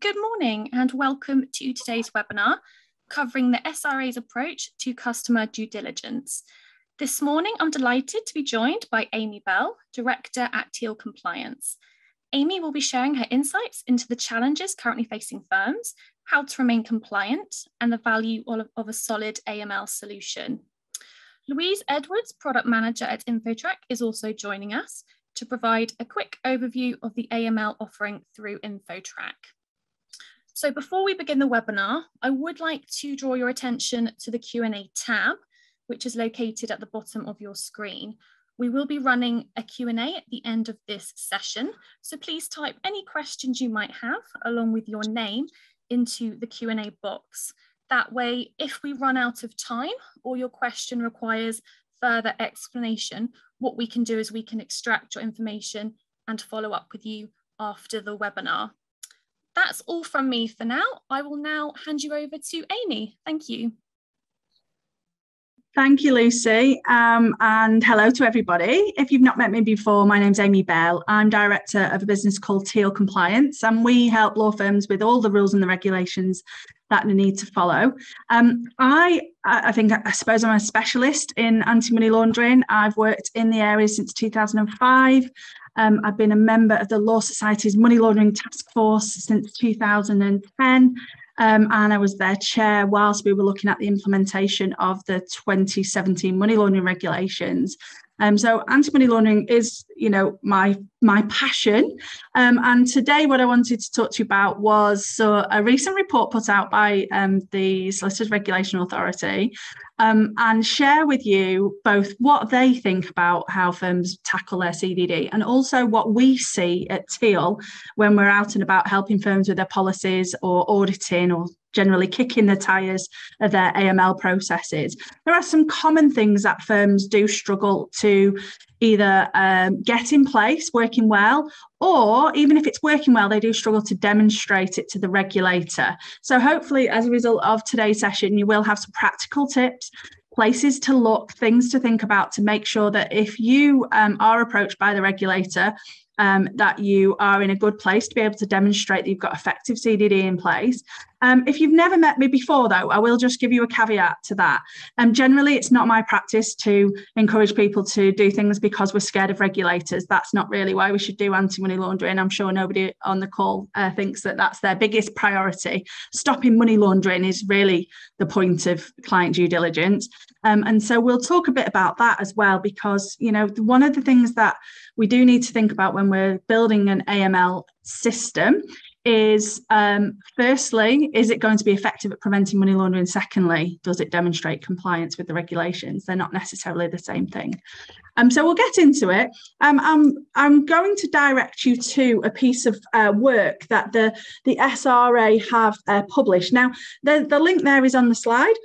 Good morning and welcome to today's webinar covering the SRA's approach to customer due diligence. This morning, I'm delighted to be joined by Amy Bell, Director at Teal Compliance. Amy will be sharing her insights into the challenges currently facing firms, how to remain compliant, and the value of, a solid AML solution. Louise Edwards, Product Manager at InfoTrack, is also joining us to provide a quick overview of the AML offering through InfoTrack. So before we begin the webinar, I would like to draw your attention to the Q&A tab, which is located at the bottom of your screen. We will be running a Q&A at the end of this session, so please type any questions you might have along with your name into the Q&A box. That way, if we run out of time or your question requires further explanation, what we can do is we can extract your information and follow up with you after the webinar that's all from me for now. I will now hand you over to Amy. Thank you. Thank you, Lucy. Um, and hello to everybody. If you've not met me before, my name's Amy Bell. I'm director of a business called Teal Compliance, and we help law firms with all the rules and the regulations that they need to follow. Um, I, I think, I suppose I'm a specialist in anti-money laundering. I've worked in the area since 2005. Um, I've been a member of the Law Society's Money Laundering Task Force since 2010. Um, and I was their chair whilst we were looking at the implementation of the 2017 money laundering regulations. Um, so anti-money laundering is, you know, my my passion. Um, and today, what I wanted to talk to you about was so a recent report put out by um, the Solicitors Regulation Authority, um, and share with you both what they think about how firms tackle their CDD and also what we see at Teal when we're out and about helping firms with their policies or auditing or generally kicking the tires of their AML processes. There are some common things that firms do struggle to either um, get in place, working well, or even if it's working well, they do struggle to demonstrate it to the regulator. So, hopefully, as a result of today's session, you will have some practical tips. Places to look, things to think about to make sure that if you um, are approached by the regulator, um, that you are in a good place to be able to demonstrate that you've got effective CDD in place. Um, if you've never met me before, though, I will just give you a caveat to that. Um, generally, it's not my practice to encourage people to do things because we're scared of regulators. That's not really why we should do anti money laundering. I'm sure nobody on the call uh, thinks that that's their biggest priority. Stopping money laundering is really the point of client due diligence. Um, and so we'll talk a bit about that as well, because, you know, one of the things that we do need to think about when we're building an AML system is um, firstly, is it going to be effective at preventing money laundering? Secondly, does it demonstrate compliance with the regulations? They're not necessarily the same thing. Um, so we'll get into it. Um, I'm, I'm going to direct you to a piece of uh, work that the, the SRA have uh, published. Now, the, the link there is on the slide.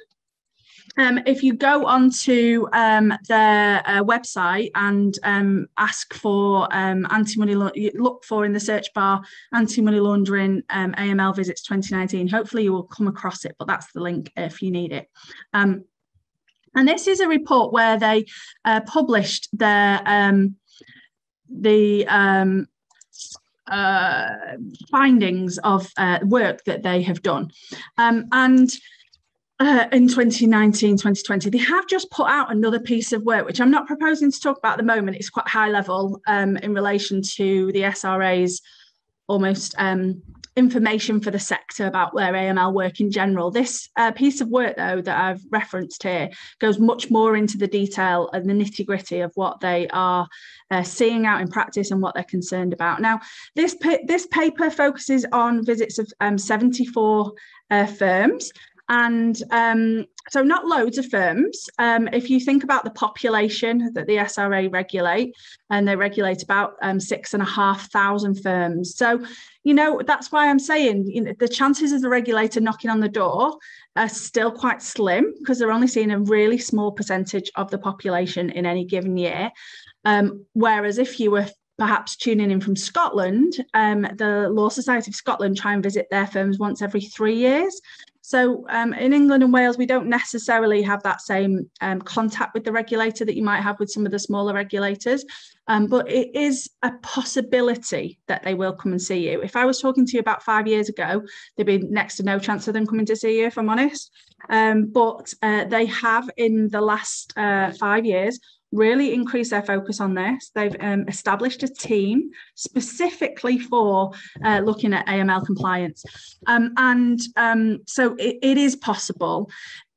Um, if you go onto um, their uh, website and um, ask for um, anti-money look for in the search bar anti-money laundering um, AML visits 2019, hopefully you will come across it, but that's the link if you need it. Um, and this is a report where they uh, published their the uh, findings of uh, work that they have done. and uh, in 2019 2020 they have just put out another piece of work which i'm not proposing to talk about at the moment. It's quite high level um, in relation to the sra's almost um, information for the sector about their aml work in general. This uh, piece of work though that i've referenced here goes much more into the detail and the nitty gritty of what they are uh, seeing out in practice and what they're concerned about. Now this this paper focuses on visits of um, 74 uh, firms and um, so, not loads of firms. Um, if you think about the population that the SRA regulate, and they regulate about um, six and a half thousand firms. So, you know, that's why I'm saying you know, the chances of the regulator knocking on the door are still quite slim because they're only seeing a really small percentage of the population in any given year. Um, whereas if you were perhaps tuning in from Scotland, um, the Law Society of Scotland try and visit their firms once every three years. So um, in England and Wales, we don't necessarily have that same um, contact with the regulator that you might have with some of the smaller regulators. Um, but it is a possibility that they will come and see you. If I was talking to you about five years ago, there'd be next to no chance of them coming to see you, if I'm honest. Um, but uh, they have in the last uh, five years really increase their focus on this. They've um, established a team specifically for uh, looking at AML compliance. Um, and um, so it, it is possible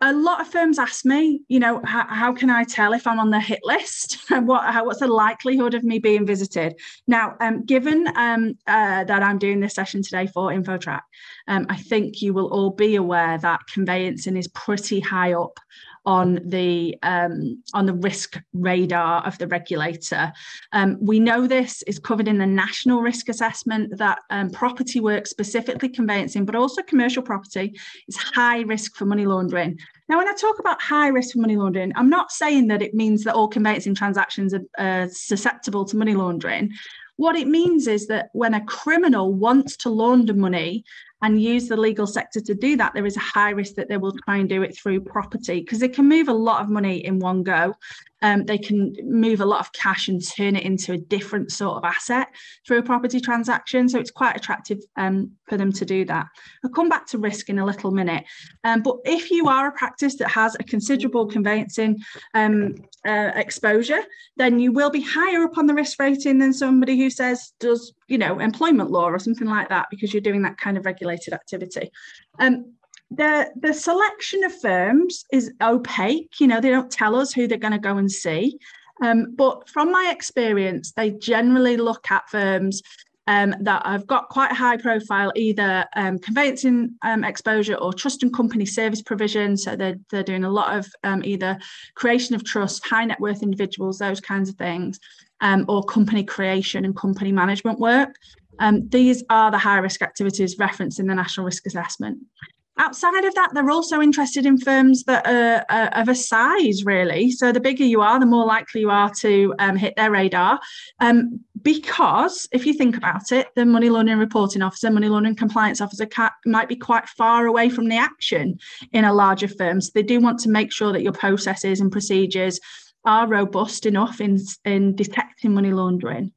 a lot of firms ask me, you know, how, how can I tell if I'm on the hit list? what how, what's the likelihood of me being visited? Now, um, given um, uh, that I'm doing this session today for InfoTrack, um, I think you will all be aware that conveyancing is pretty high up on the um, on the risk radar of the regulator. Um, we know this is covered in the national risk assessment that um, property work, specifically conveyancing, but also commercial property, is high risk for money laundering. Now, when I talk about high risk for money laundering, I'm not saying that it means that all conveyancing transactions are uh, susceptible to money laundering. What it means is that when a criminal wants to launder money and use the legal sector to do that, there is a high risk that they will try and do it through property because they can move a lot of money in one go. Um, they can move a lot of cash and turn it into a different sort of asset through a property transaction. So it's quite attractive um, for them to do that. I'll come back to risk in a little minute. Um, but if you are a practice that has a considerable conveyancing um, uh, exposure, then you will be higher up on the risk rating than somebody who says does, you know, employment law or something like that because you're doing that kind of regulated activity. Um, the the selection of firms is opaque you know they don't tell us who they're going to go and see um, but from my experience they generally look at firms um, that have got quite high profile, either um, conveyancing um, exposure or trust and company service provision. So they're, they're doing a lot of um, either creation of trust, high net worth individuals, those kinds of things, um, or company creation and company management work. Um, these are the high risk activities referenced in the National Risk Assessment. Outside of that, they're also interested in firms that are, of a size, really. So the bigger you are, the more likely you are to um, hit their radar. Um, because if you think about it, the money laundering reporting officer, money laundering compliance officer might be quite far away from the action in a larger firm. So they do want to make sure that your processes and procedures are robust enough in, in detecting money laundering.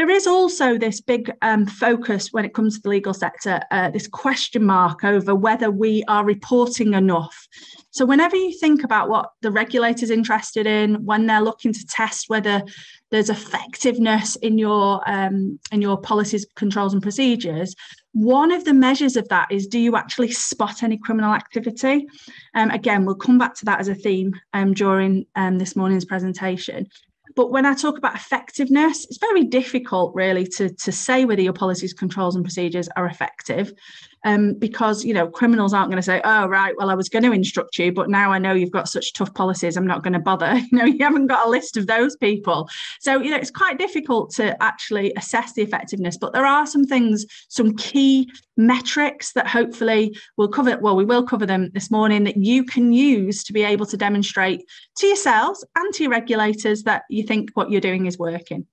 There is also this big um, focus when it comes to the legal sector, uh, this question mark over whether we are reporting enough. So, whenever you think about what the regulator's interested in, when they're looking to test whether there's effectiveness in your um, in your policies, controls, and procedures, one of the measures of that is do you actually spot any criminal activity? Um, again, we'll come back to that as a theme um, during um, this morning's presentation. But when I talk about effectiveness, it's very difficult really to, to say whether your policies, controls, and procedures are effective um, because you know criminals aren't going to say, "Oh, right, well, I was going to instruct you, but now I know you've got such tough policies, I'm not going to bother." You know, you haven't got a list of those people, so you know it's quite difficult to actually assess the effectiveness. But there are some things, some key metrics that hopefully we'll cover. Well, we will cover them this morning that you can use to be able to demonstrate to yourselves and to your regulators that you think what you're doing is working.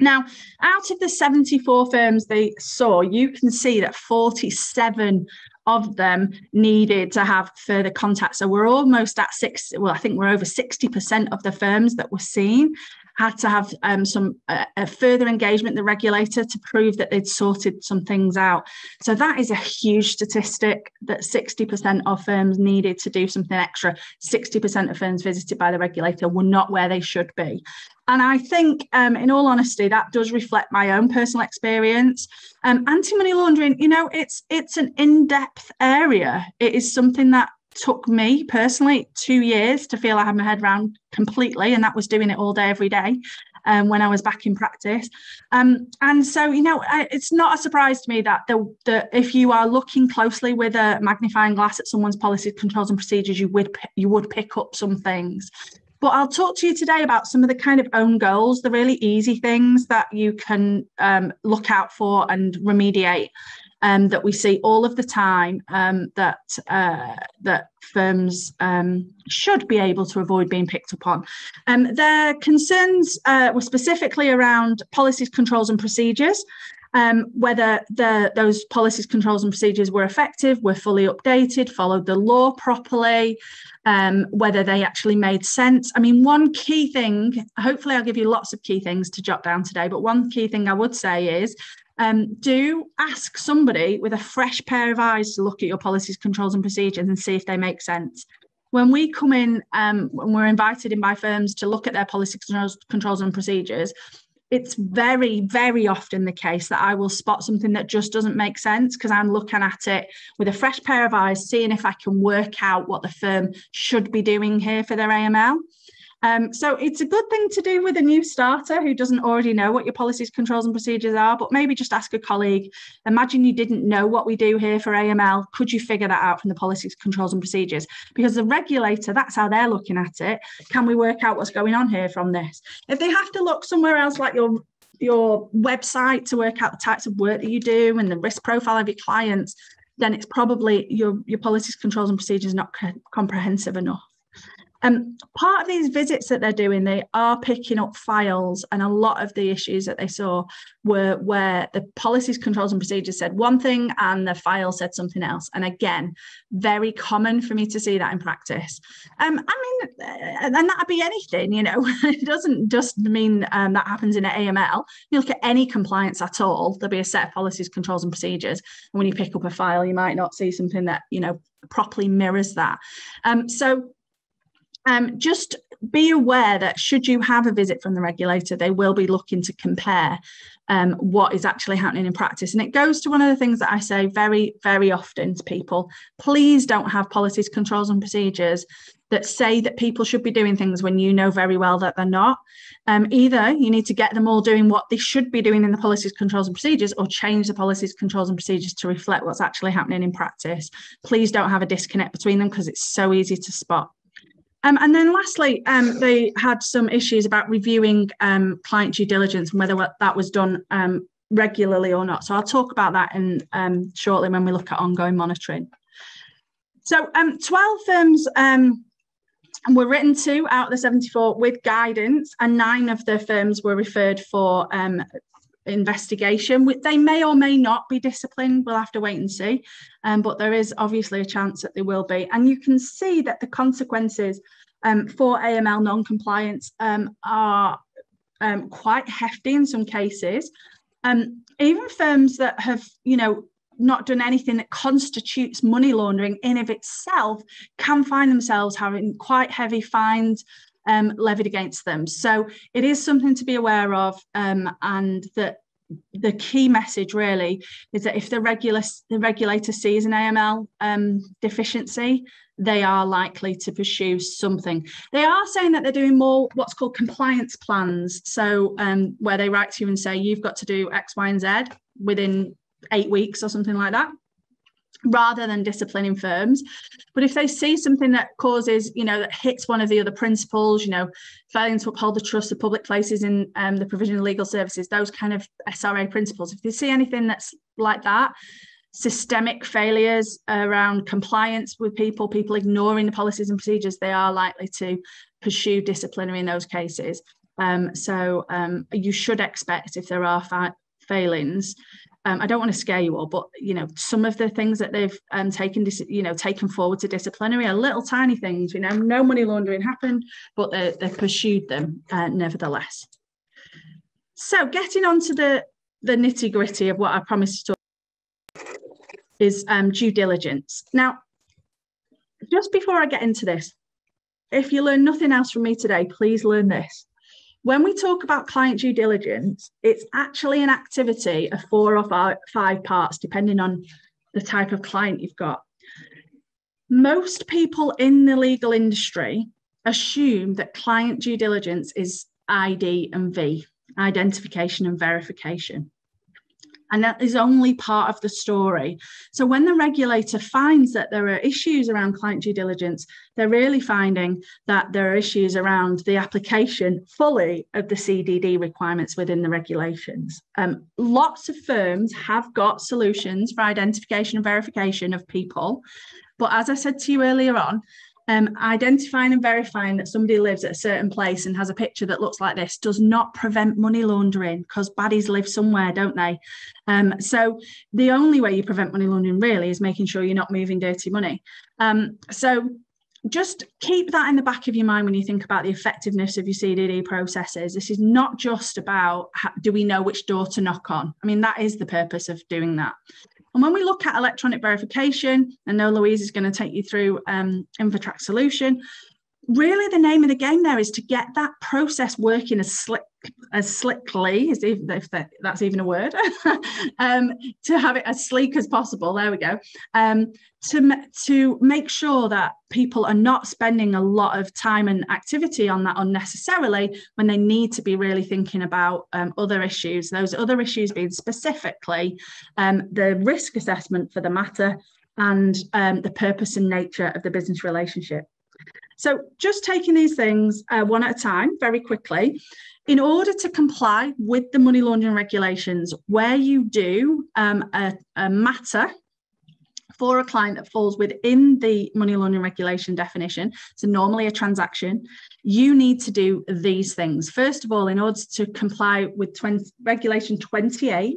Now, out of the 74 firms they saw, you can see that 47 of them needed to have further contact. So we're almost at six, well, I think we're over 60% of the firms that were seen had to have um, some uh, further engagement with the regulator to prove that they'd sorted some things out. So that is a huge statistic that 60% of firms needed to do something extra. 60% of firms visited by the regulator were not where they should be. And I think, um, in all honesty, that does reflect my own personal experience. Um, anti-money laundering, you know, it's it's an in-depth area. It is something that took me personally two years to feel I had my head around completely, and that was doing it all day, every day. Um, when I was back in practice, um, and so you know, I, it's not a surprise to me that the, the if you are looking closely with a magnifying glass at someone's policies, controls, and procedures, you would you would pick up some things. But I'll talk to you today about some of the kind of own goals, the really easy things that you can um, look out for and remediate um, that we see all of the time um, that uh, that firms um, should be able to avoid being picked up on. Um, their concerns uh, were specifically around policies, controls, and procedures. um, whether the, those policies, controls, and procedures were effective, were fully updated, followed the law properly, um, whether they actually made sense. I mean, one key thing, hopefully, I'll give you lots of key things to jot down today, but one key thing I would say is um, do ask somebody with a fresh pair of eyes to look at your policies, controls, and procedures and see if they make sense. When we come in, um, when we're invited in by firms to look at their policies, controls, controls and procedures, it's very, very often the case that I will spot something that just doesn't make sense because I'm looking at it with a fresh pair of eyes, seeing if I can work out what the firm should be doing here for their AML. Um, so it's a good thing to do with a new starter who doesn't already know what your policies, controls, and procedures are, but maybe just ask a colleague. Imagine you didn't know what we do here for AML. Could you figure that out from the policies, controls, and procedures? Because the regulator, that's how they're looking at it. Can we work out what's going on here from this? If they have to look somewhere else, like your your website to work out the types of work that you do and the risk profile of your clients, then it's probably your your policies, controls, and procedures not comprehensive enough. Um, part of these visits that they're doing, they are picking up files, and a lot of the issues that they saw were where the policies, controls, and procedures said one thing and the file said something else. And again, very common for me to see that in practice. Um, I mean, uh, and that'd be anything, you know, it doesn't just mean um, that happens in an AML. You look at any compliance at all, there'll be a set of policies, controls, and procedures. And when you pick up a file, you might not see something that, you know, properly mirrors that. Um, so um, just be aware that should you have a visit from the regulator, they will be looking to compare um, what is actually happening in practice. And it goes to one of the things that I say very, very often to people please don't have policies, controls, and procedures that say that people should be doing things when you know very well that they're not. Um, either you need to get them all doing what they should be doing in the policies, controls, and procedures, or change the policies, controls, and procedures to reflect what's actually happening in practice. Please don't have a disconnect between them because it's so easy to spot. Um, and then lastly, um, they had some issues about reviewing um, client due diligence and whether that was done um, regularly or not. So I'll talk about that in um, shortly when we look at ongoing monitoring. So um, 12 firms were written to out of the 74 with guidance and nine of the firms were referred for investigation. They may or may not be disciplined. We'll have to wait and see. Um, but there is obviously a chance that they will be. And you can see that the consequences um, for AML non-compliance um, are um, quite hefty in some cases. Um, even firms that have, you know, not done anything that constitutes money laundering in of itself can find themselves having quite heavy fines um, levied against them. So it is something to be aware of, um, and that the key message really is that if the regular the regulator sees an AML um, deficiency, they are likely to pursue something. They are saying that they're doing more what's called compliance plans. So um, where they write to you and say you've got to do X, Y, and Z within eight weeks or something like that rather than disciplining firms. But if they see something that causes, you know, that hits one of the other principles, you know, failing to uphold the trust of public places in um, the provision of legal services, those kind of SRA principles, if they see anything that's like that, systemic failures around compliance with people, people ignoring the policies and procedures, they are likely to pursue disciplinary in those cases. Um, so um, you should expect if there are fa- failings um, I don't want to scare you all, but you know, some of the things that they've um, taken, you know, taken forward to disciplinary are little tiny things. You know, no money laundering happened, but they, pursued them uh, nevertheless. So, getting on to the the nitty gritty of what I promised to talk is um, due diligence. Now, just before I get into this, if you learn nothing else from me today, please learn this when we talk about client due diligence, it's actually an activity of four or five, parts, depending on the type of client you've got. Most people in the legal industry assume that client due diligence is ID and V, identification and verification and that is only part of the story. So when the regulator finds that there are issues around client due diligence, they're really finding that there are issues around the application fully of the CDD requirements within the regulations. Um, lots of firms have got solutions for identification and verification of people. But as I said to you earlier on, um, identifying and verifying that somebody lives at a certain place and has a picture that looks like this does not prevent money laundering because baddies live somewhere, don't they? Um, so the only way you prevent money laundering really is making sure you're not moving dirty money. Um, so just keep that in the back of your mind when you think about the effectiveness of your CDD processes. This is not just about how, do we know which door to knock on? I mean, that is the purpose of doing that. And when we look at electronic verification, I know Louise is going to take you through um, InfoTrack solution. Really, the name of the game there is to get that process working as slick as slickly, as if that, that's even a word, um, to have it as sleek as possible. There we go. Um, to to make sure that people are not spending a lot of time and activity on that unnecessarily when they need to be really thinking about um, other issues. Those other issues being specifically um, the risk assessment for the matter and um, the purpose and nature of the business relationship. So, just taking these things uh, one at a time, very quickly in order to comply with the money laundering regulations, where you do um, a, a matter for a client that falls within the money laundering regulation definition, so normally a transaction, you need to do these things. First of all, in order to comply with 20, regulation 28,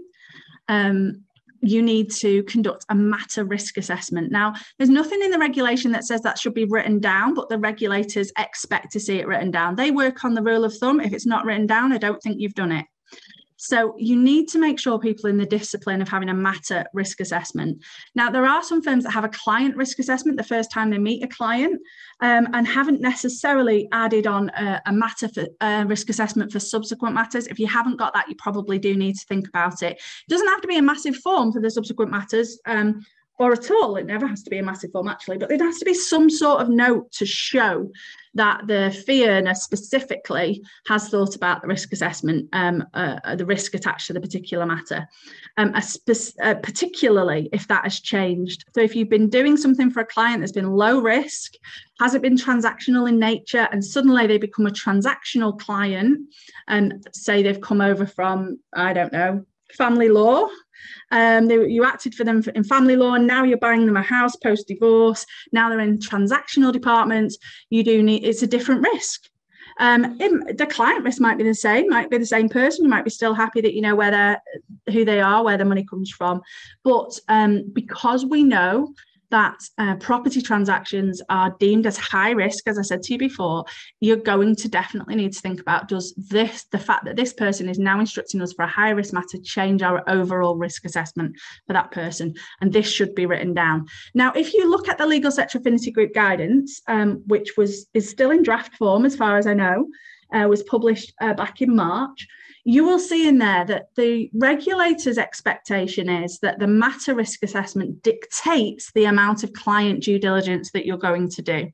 um, you need to conduct a matter risk assessment. Now, there's nothing in the regulation that says that should be written down, but the regulators expect to see it written down. They work on the rule of thumb. If it's not written down, I don't think you've done it. So you need to make sure people in the discipline of having a matter risk assessment. Now, there are some firms that have a client risk assessment the first time they meet a client um, and haven't necessarily added on a, a matter for uh, risk assessment for subsequent matters. If you haven't got that, you probably do need to think about it. It doesn't have to be a massive form for the subsequent matters. Um, or at all. It never has to be a massive form, actually, but there has to be some sort of note to show that the fee earner specifically has thought about the risk assessment, um, uh, uh the risk attached to the particular matter, um, spe- uh, particularly if that has changed. So, if you've been doing something for a client that's been low risk, has it been transactional in nature, and suddenly they become a transactional client, and say they've come over from, I don't know, family law um, they, you acted for them in family law, and now you're buying them a house post divorce. Now they're in transactional departments. You do need it's a different risk. Um, it, the client risk might be the same, might be the same person. You might be still happy that you know where they're, who they are, where the money comes from. But um, because we know that uh, property transactions are deemed as high risk, as I said to you before, you're going to definitely need to think about does this, the fact that this person is now instructing us for a high risk matter, change our overall risk assessment for that person? And this should be written down. Now, if you look at the Legal Sector Affinity Group guidance, um, which was is still in draft form as far as I know, uh, was published uh, back in March you will see in there that the regulator's expectation is that the matter risk assessment dictates the amount of client due diligence that you're going to do.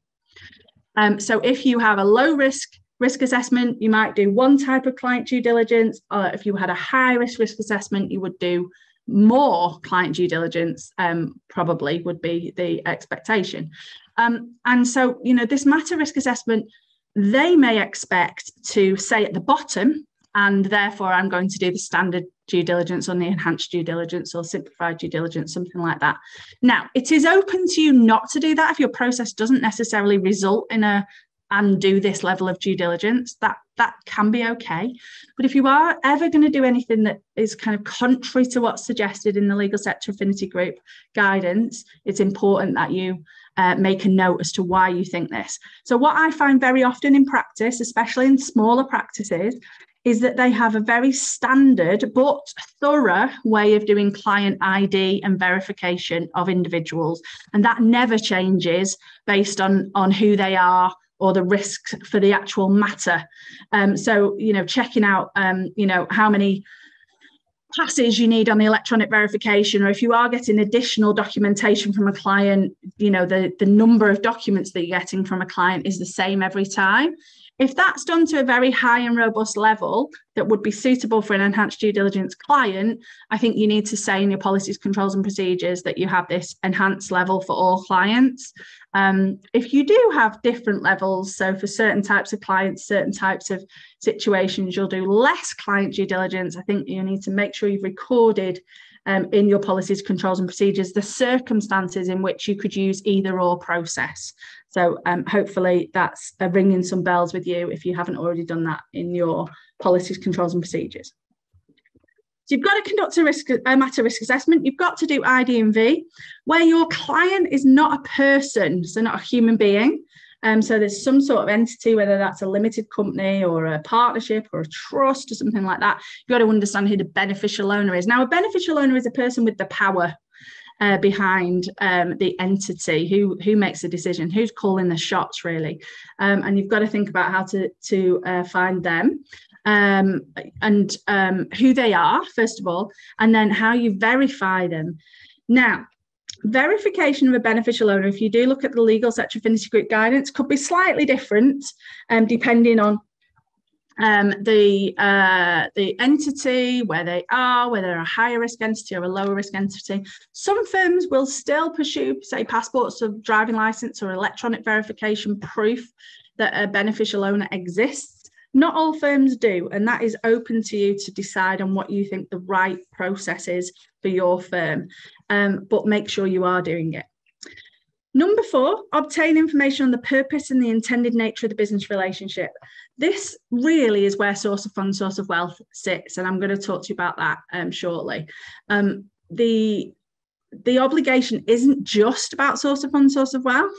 Um, so if you have a low risk risk assessment, you might do one type of client due diligence, or if you had a high risk risk assessment, you would do more client due diligence, um, probably would be the expectation. Um, and so, you know, this matter risk assessment, they may expect to say at the bottom, and therefore I'm going to do the standard due diligence or the enhanced due diligence or simplified due diligence, something like that. Now, it is open to you not to do that if your process doesn't necessarily result in a and do this level of due diligence. That that can be okay. But if you are ever going to do anything that is kind of contrary to what's suggested in the legal sector affinity group guidance it's important that you uh, make a note as to why you think this. So what i find very often in practice especially in smaller practices is that they have a very standard but thorough way of doing client ID and verification of individuals. And that never changes based on, on who they are or the risks for the actual matter. Um, so, you know, checking out, um, you know, how many passes you need on the electronic verification or if you are getting additional documentation from a client you know the the number of documents that you're getting from a client is the same every time if that's done to a very high and robust level that would be suitable for an enhanced due diligence client, I think you need to say in your policies, controls, and procedures that you have this enhanced level for all clients. Um, if you do have different levels, so for certain types of clients, certain types of situations, you'll do less client due diligence. I think you need to make sure you've recorded um, in your policies, controls, and procedures the circumstances in which you could use either or process. So um, hopefully that's uh, ringing some bells with you if you haven't already done that in your policies, controls, and procedures. So you've got to conduct a risk a matter risk assessment. You've got to do ID&V, where your client is not a person, so not a human being. Um, so there's some sort of entity, whether that's a limited company or a partnership or a trust or something like that. You've got to understand who the beneficial owner is. Now, a beneficial owner is a person with the power uh, behind um, the entity who who makes the decision who's calling the shots really um, and you've got to think about how to to uh, find them um, and um, who they are, first of all, and then how you verify them. Now, verification of a beneficial owner, if you do look at the legal sector of Affinity Group guidance, could be slightly different um, depending on um, the uh, the entity, where they are, whether they're a higher risk entity or a lower risk entity. Some firms will still pursue, say, passports of driving license or electronic verification proof that a beneficial owner exists. Not all firms do, and that is open to you to decide on what you think the right process is for your firm. Um, but make sure you are doing it. Number four, obtain information on the purpose and the intended nature of the business relationship. This really is where source of funds, source of wealth sits, and I'm going to talk to you about that um, shortly. Um, the the obligation isn't just about source of funds, source of wealth.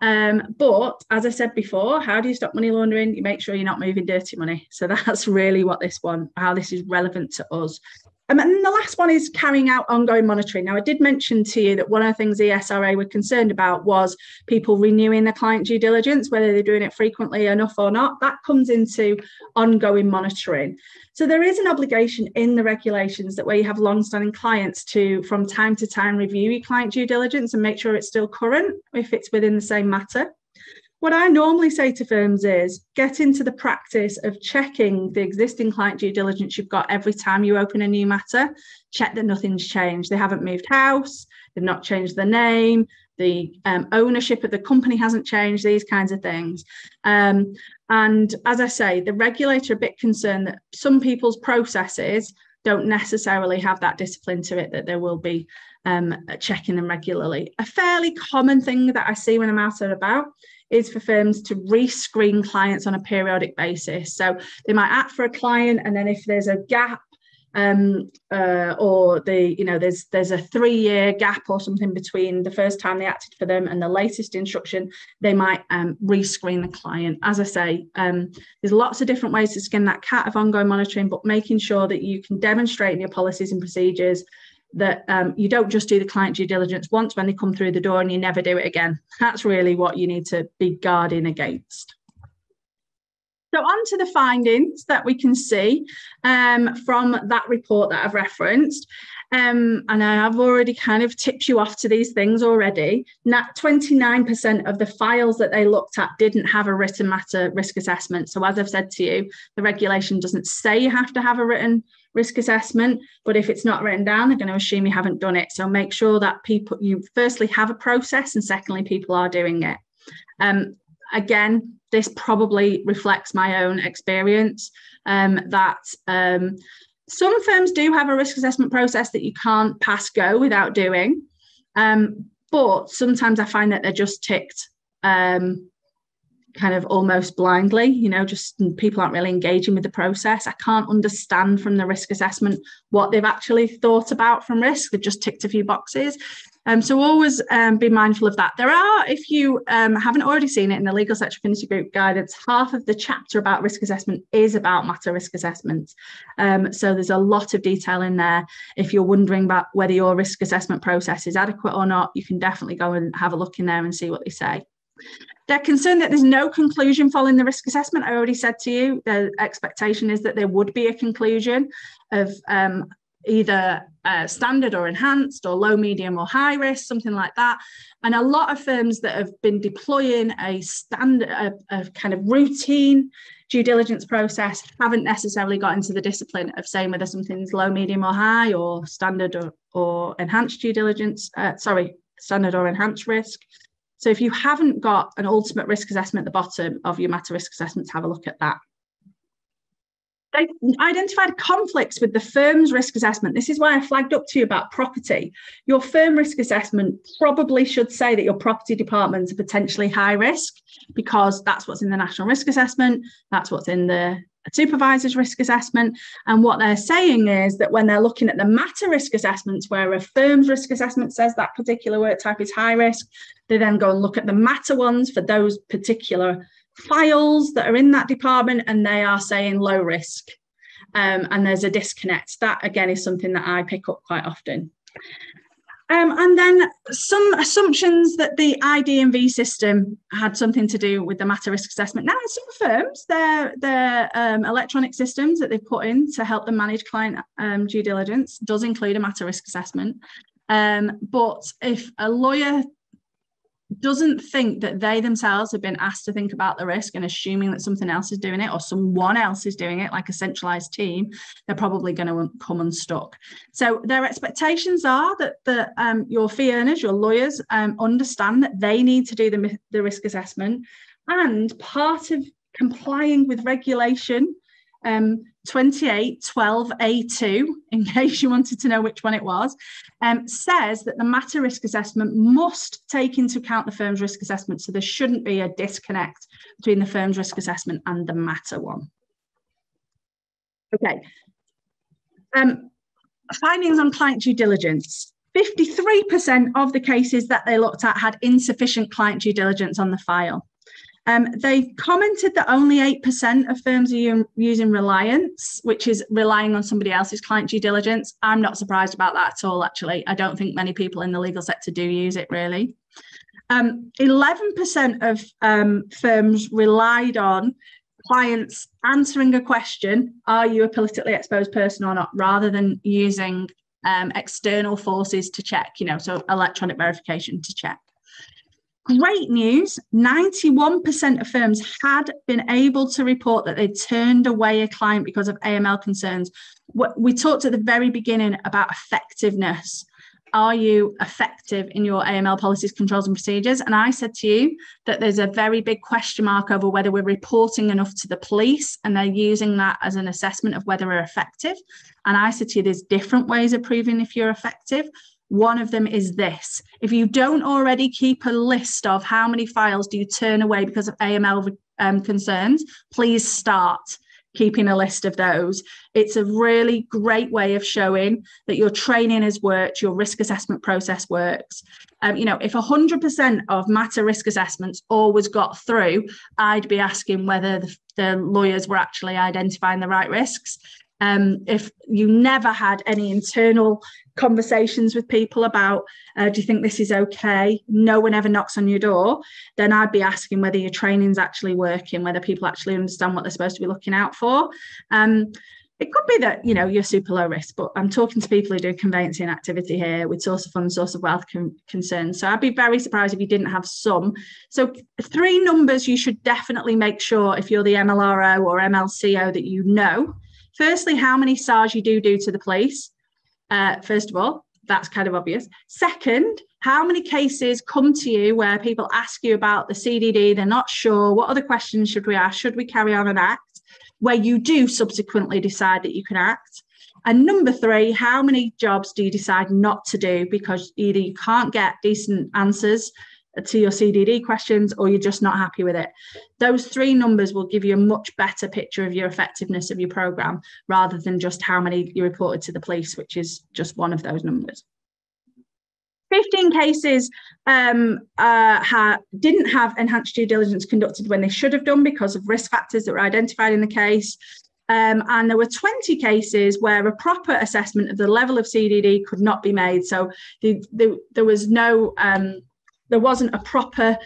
Um, but as I said before, how do you stop money laundering? You make sure you're not moving dirty money. So that's really what this one, how this is relevant to us. Um, and the last one is carrying out ongoing monitoring. Now, I did mention to you that one of the things the SRA were concerned about was people renewing their client due diligence, whether they're doing it frequently enough or not. That comes into ongoing monitoring. So there is an obligation in the regulations that where you have long-standing clients to, from time to time, review your client due diligence and make sure it's still current if it's within the same matter. What I normally say to firms is get into the practice of checking the existing client due diligence you've got every time you open a new matter. Check that nothing's changed. They haven't moved house, they've not changed the name, the um, ownership of the company hasn't changed, these kinds of things. Um, and as I say, the regulator a bit concerned that some people's processes don't necessarily have that discipline to it that there will be um, checking them regularly. A fairly common thing that I see when I'm out and about is for firms to rescreen clients on a periodic basis. So they might act for a client, and then if there's a gap um, uh, or the you know there's there's a three year gap or something between the first time they acted for them and the latest instruction they might um, rescreen the client as i say um, there's lots of different ways to skin that cat of ongoing monitoring but making sure that you can demonstrate in your policies and procedures that um, you don't just do the client due diligence once when they come through the door and you never do it again. That's really what you need to be guarding against. So on to the findings that we can see um, from that report that I've referenced. Um, and I've already kind of tipped you off to these things already. That 29% of the files that they looked at didn't have a written matter risk assessment. So as I've said to you, the regulation doesn't say you have to have a written risk assessment, but if it's not written down, they're going to assume you haven't done it. So make sure that people, you firstly have a process and secondly, people are doing it. Um, again, this probably reflects my own experience um, that um, some firms do have a risk assessment process that you can't pass go without doing. Um, but sometimes I find that they're just ticked um, kind of almost blindly, you know, just people aren't really engaging with the process. I can't understand from the risk assessment what they've actually thought about from risk. They've just ticked a few boxes. Um, so always um, be mindful of that. There are, if you um, haven't already seen it in the legal sector affinity group guidance, half of the chapter about risk assessment is about matter risk assessment. Um, so there's a lot of detail in there. If you're wondering about whether your risk assessment process is adequate or not, you can definitely go and have a look in there and see what they say. They're concerned that there's no conclusion following the risk assessment. I already said to you, the expectation is that there would be a conclusion of um, either uh, standard or enhanced or low, medium or high risk, something like that. And a lot of firms that have been deploying a standard, a, a kind of routine due diligence process haven't necessarily got into the discipline of saying whether something's low, medium or high or standard or, or enhanced due diligence, uh, sorry, standard or enhanced risk. So if you haven't got an ultimate risk assessment at the bottom of your matter risk assessments, have a look at that. They identified conflicts with the firm's risk assessment. This is why I flagged up to you about property. Your firm risk assessment probably should say that your property departments are potentially high risk because that's what's in the national risk assessment, that's what's in the supervisor's risk assessment. And what they're saying is that when they're looking at the matter risk assessments, where a firm's risk assessment says that particular work type is high risk, they then go and look at the matter ones for those particular files that are in that department, and they are saying low risk. Um, and there's a disconnect. That again is something that I pick up quite often. Um, and then some assumptions that the ID&V system had something to do with the matter risk assessment. Now, in some firms, their their um, electronic systems that they've put in to help them manage client um, due diligence does include a matter risk assessment. Um, but if a lawyer doesn't think that they themselves have been asked to think about the risk and assuming that something else is doing it or someone else is doing it, like a centralized team, they're probably going to come unstuck. So their expectations are that the um, your fee earners, your lawyers, um, understand that they need to do the, the risk assessment, and part of complying with regulation um, 2812A2, in case you wanted to know which one it was, um, says that the matter risk assessment must take into account the firm's risk assessment. So there shouldn't be a disconnect between the firm's risk assessment and the matter one. Okay. Um, findings on client due diligence. 53% of the cases that they looked at had insufficient client due diligence on the file. Um, they commented that only 8% of firms are using reliance, which is relying on somebody else's client due diligence. I'm not surprised about that at all, actually. I don't think many people in the legal sector do use it really. Um, 11% of um, firms relied on clients answering a question Are you a politically exposed person or not? rather than using um, external forces to check, you know, so electronic verification to check. Great news 91% of firms had been able to report that they turned away a client because of AML concerns. We talked at the very beginning about effectiveness. Are you effective in your AML policies, controls, and procedures? And I said to you that there's a very big question mark over whether we're reporting enough to the police and they're using that as an assessment of whether we're effective. And I said to you, there's different ways of proving if you're effective. One of them is this. If you don't already keep a list of how many files do you turn away because of AML um, concerns, please start keeping a list of those. It's a really great way of showing that your training has worked, your risk assessment process works. Um, you know, if 100% of matter risk assessments always got through, I'd be asking whether the, the lawyers were actually identifying the right risks. Um, if you never had any internal conversations with people about uh, do you think this is okay? No one ever knocks on your door. Then i'd be asking whether your training's actually working whether people actually understand what they're supposed to be looking out for. Um, it could be that you know you're super low risk but i'm talking to people who do conveyancing activity here with source of funds source of wealth con- concerns so i'd be very surprised if you didn't have some. So three numbers you should definitely make sure if you're the mlro or mlco that you know firstly how many SARs you do do to the police uh, first of all, that's kind of obvious. Second, how many cases come to you where people ask you about the CDD? They're not sure. What other questions should we ask? Should we carry on and act? Where you do subsequently decide that you can act. And number three, how many jobs do you decide not to do because either you can't get decent answers to your CDD questions or you're just not happy with it. Those three numbers will give you a much better picture of your effectiveness of your program rather than just how many you reported to the police, which is just one of those numbers. 15 cases um, uh, ha didn't have enhanced due diligence conducted when they should have done because of risk factors that were identified in the case. Um, and there were 20 cases where a proper assessment of the level of CDD could not be made. So the, the, there was no um, there wasn't a proper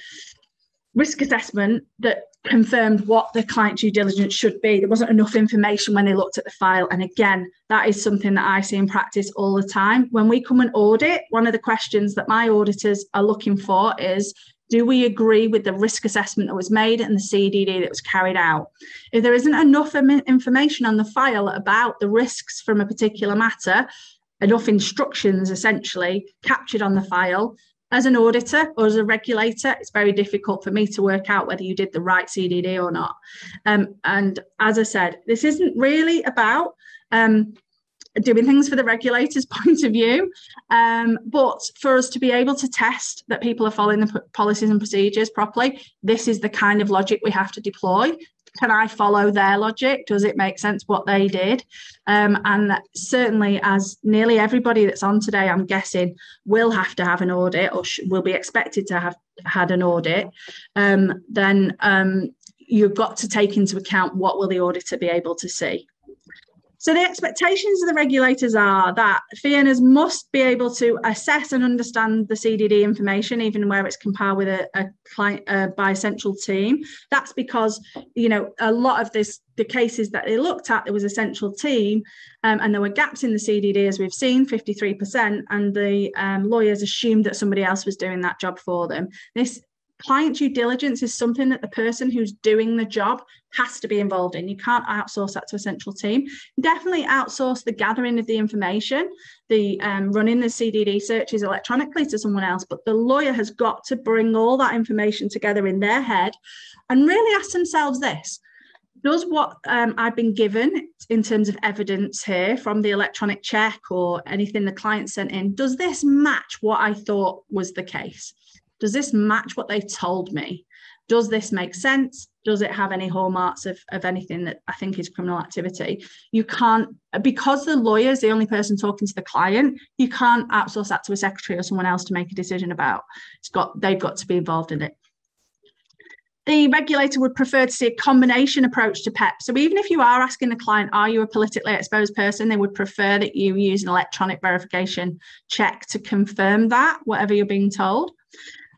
risk assessment that confirmed what the client due diligence should be. There wasn't enough information when they looked at the file. And again, that is something that I see in practice all the time. When we come and audit, one of the questions that my auditors are looking for is do we agree with the risk assessment that was made and the CDD that was carried out? If there isn't enough information on the file about the risks from a particular matter, enough instructions essentially captured on the file, As an auditor or as a regulator, it's very difficult for me to work out whether you did the right CDD or not. Um, and as I said, this isn't really about um, doing things for the regulator's point of view. Um, but for us to be able to test that people are following the policies and procedures properly, this is the kind of logic we have to deploy. Can I follow their logic? Does it make sense what they did? Um, and certainly, as nearly everybody that's on today, I'm guessing, will have to have an audit or sh- will be expected to have had an audit, um, then um, you've got to take into account what will the auditor be able to see. So the expectations of the regulators are that fee earners must be able to assess and understand the CDD information, even where it's compiled with a, a client uh, by a central team. That's because you know a lot of this the cases that they looked at there was a central team, um, and there were gaps in the CDD as we've seen, 53%, and the um, lawyers assumed that somebody else was doing that job for them. This client due diligence is something that the person who's doing the job has to be involved in. You can't outsource that to a central team. Definitely outsource the gathering of the information, the um, running the CDD searches electronically to someone else. But the lawyer has got to bring all that information together in their head and really ask themselves this does what um, I've been given in terms of evidence here from the electronic check or anything the client sent in, does this match what I thought was the case? Does this match what they told me? Does this make sense? Does it have any hallmarks of, of anything that I think is criminal activity? You can't, because the lawyer is the only person talking to the client, you can't outsource that to a secretary or someone else to make a decision about. It's got, they've got to be involved in it the regulator would prefer to see a combination approach to PEP. So even if you are asking the client, are you a politically exposed person, they would prefer that you use an electronic verification check to confirm that, whatever you're being told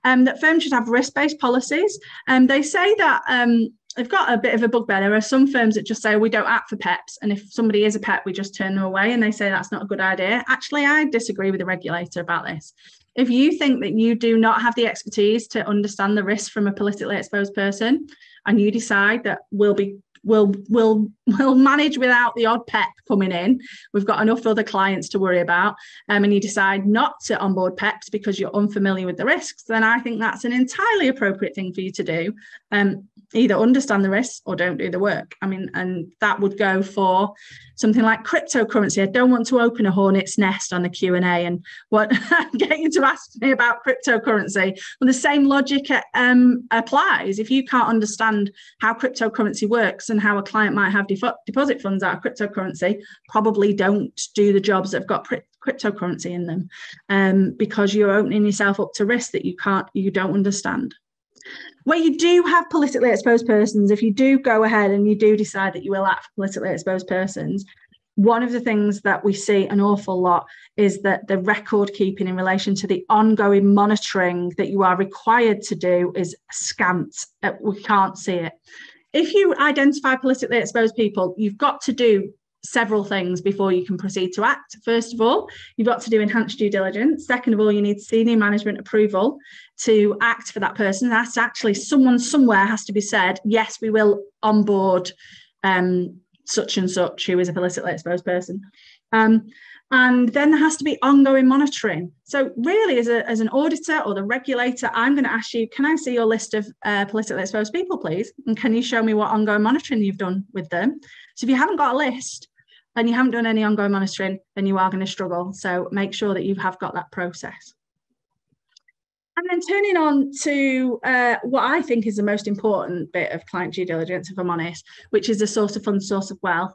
um, that firms should have risk-based policies. And um, they say that um, they've got a bit of a bugbear. There are some firms that just say we don't act for PEPs, and if somebody is a PEP, we just turn them away, and they say that's not a good idea. Actually, I disagree with the regulator about this. If you think that you do not have the expertise to understand the risk from a politically exposed person, and you decide that we'll be we'll we'll we'll manage without the odd pep coming in. We've got enough other clients to worry about, um, and you decide not to onboard peps because you're unfamiliar with the risks. Then I think that's an entirely appropriate thing for you to do. Um, either understand the risks or don't do the work. I mean, and that would go for something like cryptocurrency. I don't want to open a hornet's nest on the Q and A and what get you to ask me about cryptocurrency. Well, the same logic um, applies. If you can't understand how cryptocurrency works and how a client might have defo- deposit funds out of cryptocurrency, probably don't do the jobs that have got cryptocurrency in them um, because you're opening yourself up to risk that you can't, you don't understand where you do have politically exposed persons, if you do go ahead and you do decide that you will act for politically exposed persons, one of the things that we see an awful lot is that the record keeping in relation to the ongoing monitoring that you are required to do is scant. Uh, we can't see it. If you identify politically exposed people, you've got to do several things before you can proceed to act. First of all, you've got to do enhanced due diligence. Second of all, you need senior management approval to act for that person. That's actually someone somewhere has to be said, yes, we will onboard um, such and such who is a politically exposed person. Um, and then there has to be ongoing monitoring. So, really, as, a, as an auditor or the regulator, I'm going to ask you can I see your list of uh, politically exposed people, please? And can you show me what ongoing monitoring you've done with them? So, if you haven't got a list, and you haven't done any ongoing monitoring, then you are going to struggle. So make sure that you have got that process. And then turning on to uh, what I think is the most important bit of client due diligence, if I'm honest, which is the source of funds, source of wealth.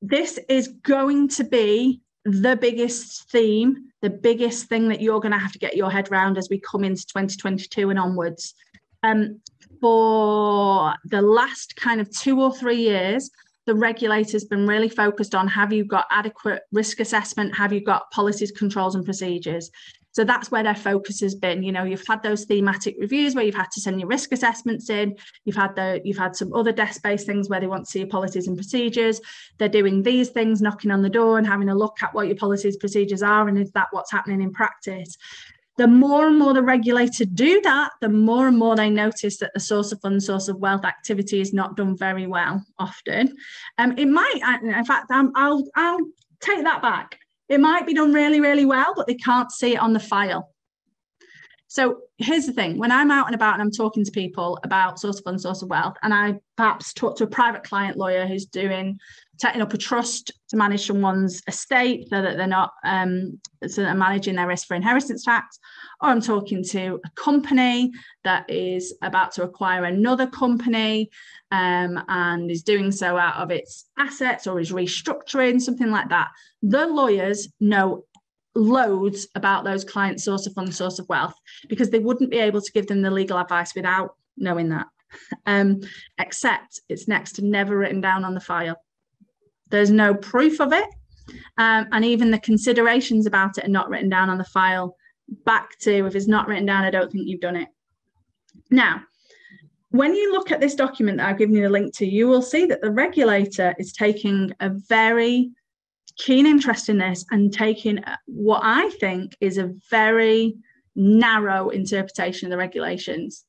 This is going to be the biggest theme, the biggest thing that you're going to have to get your head around as we come into 2022 and onwards. Um, for the last kind of two or three years, the regulator's been really focused on have you got adequate risk assessment? Have you got policies controls and procedures? So that's where their focus has been. You know you've had those thematic reviews where you've had to send your risk assessments in. You've had the you've had some other desk based things where they want to see your policies and procedures. They're doing these things knocking on the door and having a look at what your policies procedures are and is that what's happening in practice the more and more the regulator do that, the more and more they notice that the source of funds, source of wealth activity is not done very well often. Um, it might, in fact, i I'll, I'll take that back. It might be done really, really well, but they can't see it on the file. So here's the thing when I'm out and about and I'm talking to people about source of funds, source of wealth, and I perhaps talk to a private client lawyer who's doing setting up a trust to manage someone's estate so that they're not um, so they're managing their risk for inheritance tax, or I'm talking to a company that is about to acquire another company um, and is doing so out of its assets or is restructuring, something like that. The lawyers know loads about those clients' source of funds, source of wealth, because they wouldn't be able to give them the legal advice without knowing that. Um, except it's next to never written down on the file. There's no proof of it. Um, and even the considerations about it are not written down on the file. Back to if it's not written down, I don't think you've done it. Now, when you look at this document that I've given you the link to, you will see that the regulator is taking a very keen interest in this and taking what I think is a very narrow interpretation of the regulations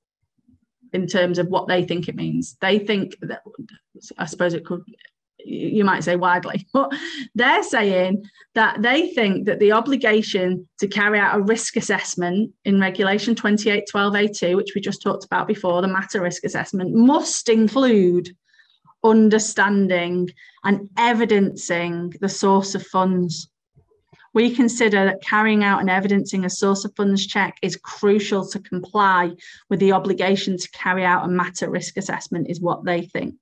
in terms of what they think it means. They think that, I suppose it could, you might say widely, but they're saying that they think that the obligation to carry out a risk assessment in Regulation 2812A2, which we just talked about before, the matter risk assessment, must include understanding and evidencing the source of funds. We consider that carrying out and evidencing a source of funds check is crucial to comply with the obligation to carry out a matter risk assessment, is what they think.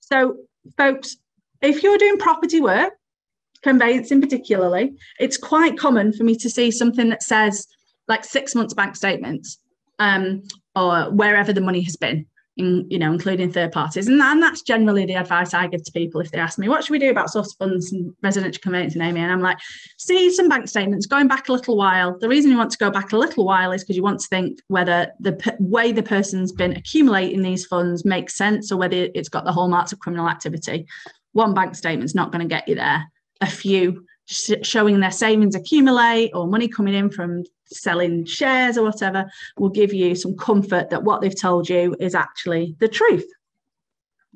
So, folks, if you're doing property work, conveyancing particularly, it's quite common for me to see something that says like six months bank statements um, or wherever the money has been in, you know, including third parties. And, and that's generally the advice I give to people if they ask me, what should we do about source funds and residential conveyancing, Amy? And I'm like, see some bank statements going back a little while. The reason you want to go back a little while is because you want to think whether the p- way the person's been accumulating these funds makes sense or whether it's got the hallmarks of criminal activity. One bank statement's not going to get you there. A few showing their savings accumulate or money coming in from selling shares or whatever will give you some comfort that what they've told you is actually the truth.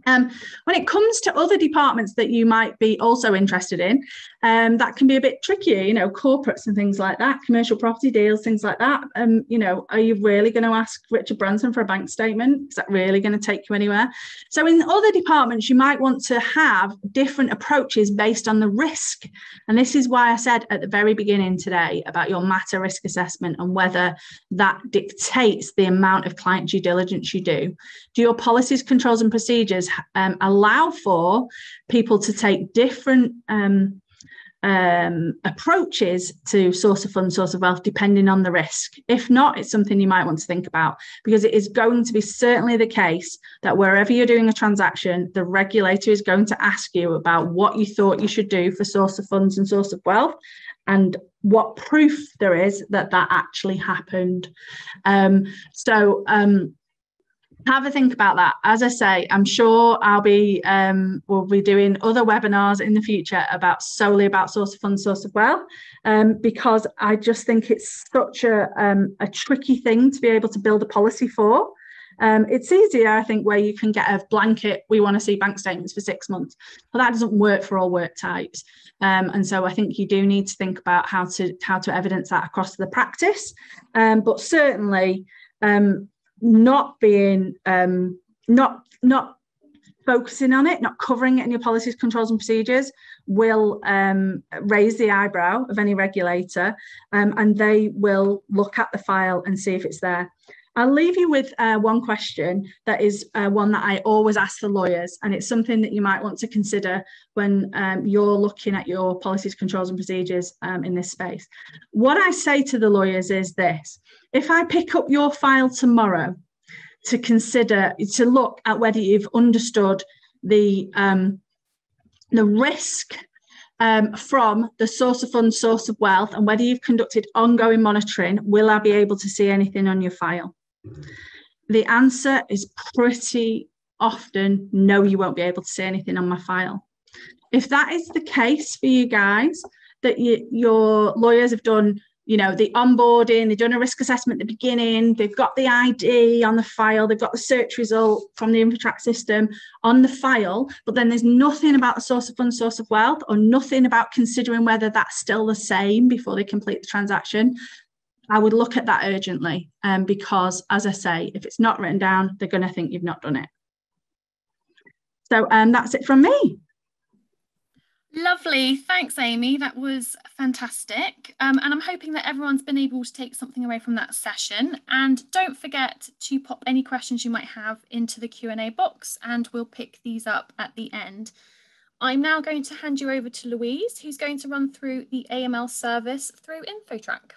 Um, when it comes to other departments that you might be also interested in, um, that can be a bit trickier, you know, corporates and things like that, commercial property deals, things like that. Um, you know, are you really going to ask Richard Branson for a bank statement? Is that really going to take you anywhere? So in other departments, you might want to have different approaches based on the risk. And this is why I said at the very beginning today about your matter risk assessment and whether that dictates the amount of client due diligence you do. Do your policies, controls, and procedures um, allow for people to take different um, um, approaches to source of funds, source of wealth, depending on the risk. If not, it's something you might want to think about because it is going to be certainly the case that wherever you're doing a transaction, the regulator is going to ask you about what you thought you should do for source of funds and source of wealth and what proof there is that that actually happened. Um, so, um, have a think about that. As I say, I'm sure I'll be um, we'll be doing other webinars in the future about solely about source of funds, source of wealth, um, because I just think it's such a um, a tricky thing to be able to build a policy for. Um, it's easier, I think, where you can get a blanket. We want to see bank statements for six months, but that doesn't work for all work types. Um, and so I think you do need to think about how to how to evidence that across the practice. Um, but certainly, um, not being um, not not focusing on it, not covering it in your policies, controls, and procedures will um, raise the eyebrow of any regulator, um, and they will look at the file and see if it's there. I'll leave you with uh, one question that is uh, one that I always ask the lawyers, and it's something that you might want to consider when um, you're looking at your policies, controls, and procedures um, in this space. What I say to the lawyers is this if I pick up your file tomorrow to consider, to look at whether you've understood the, um, the risk um, from the source of funds, source of wealth, and whether you've conducted ongoing monitoring, will I be able to see anything on your file? The answer is pretty often no, you won't be able to see anything on my file. If that is the case for you guys, that you, your lawyers have done you know the onboarding they've done a risk assessment at the beginning they've got the id on the file they've got the search result from the infotrack system on the file but then there's nothing about the source of funds source of wealth or nothing about considering whether that's still the same before they complete the transaction I would look at that urgently um, because, as I say, if it's not written down, they're going to think you've not done it. So um, that's it from me. Lovely. Thanks, Amy. That was fantastic. Um, and I'm hoping that everyone's been able to take something away from that session. And don't forget to pop any questions you might have into the Q&A box and we'll pick these up at the end. I'm now going to hand you over to Louise, who's going to run through the AML service through InfoTrack.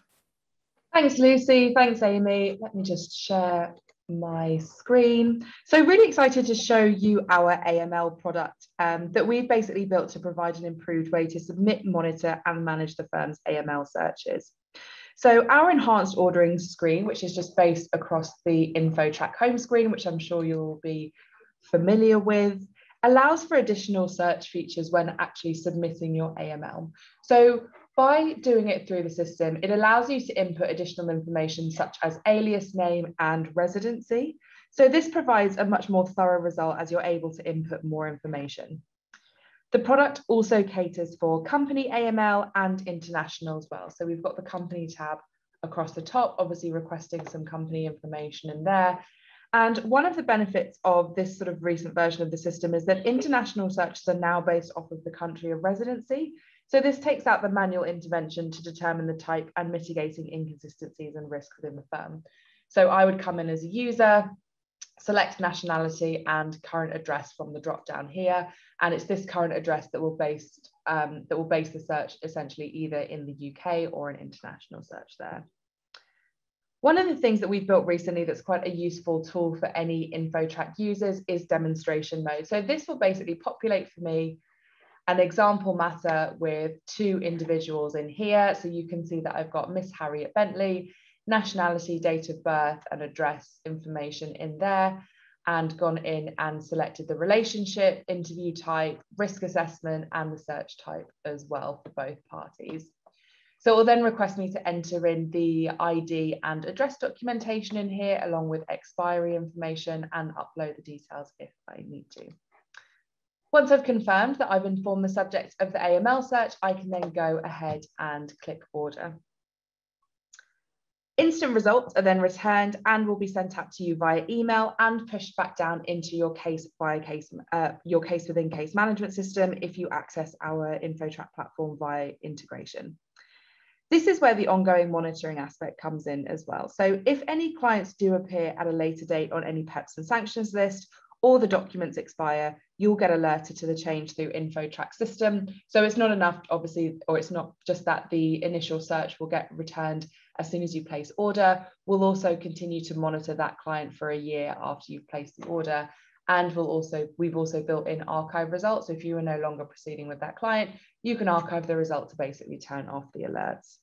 Thanks, Lucy. Thanks, Amy. Let me just share my screen. So really excited to show you our AML product um, that we've basically built to provide an improved way to submit, monitor and manage the firm's AML searches. So our enhanced ordering screen, which is just based across the InfoTrack home screen, which I'm sure you'll be familiar with, allows for additional search features when actually submitting your AML. So by doing it through the system, it allows you to input additional information such as alias name and residency. So this provides a much more thorough result as you're able to input more information. The product also caters for company AML and international as well. So we've got the company tab across the top, obviously requesting some company information in there. And one of the benefits of this sort of recent version of the system is that international searches are now based off of the country of residency. So this takes out the manual intervention to determine the type and mitigating inconsistencies and risks within the firm. So I would come in as a user, select nationality and current address from the drop down here. And it's this current address that will base um, that will base the search essentially either in the UK or an international search there. One of the things that we've built recently that's quite a useful tool for any InfoTrack users is demonstration mode. So this will basically populate for me an example matter with two individuals in here. So you can see that I've got Miss Harriet Bentley, nationality, date of birth and address information in there and gone in and selected the relationship, interview type, risk assessment and the search type as well for both parties. So it will then request me to enter in the ID and address documentation in here along with expiry information and upload the details if I need to. Once I've confirmed that I've informed the subject of the AML search, I can then go ahead and click order. Instant results are then returned and will be sent out to you via email and pushed back down into your case via case, uh, your case within case management system if you access our InfoTrack platform via integration. This is where the ongoing monitoring aspect comes in as well. So if any clients do appear at a later date on any PEPs and sanctions list or the documents expire, you'll get alerted to the change through InfoTrack system. So it's not enough, obviously, or it's not just that the initial search will get returned as soon as you place order. We'll also continue to monitor that client for a year after you've placed the order. And we'll also, we've also built in archive results. So if you are no longer proceeding with that client, you can archive the result to basically turn off the alerts.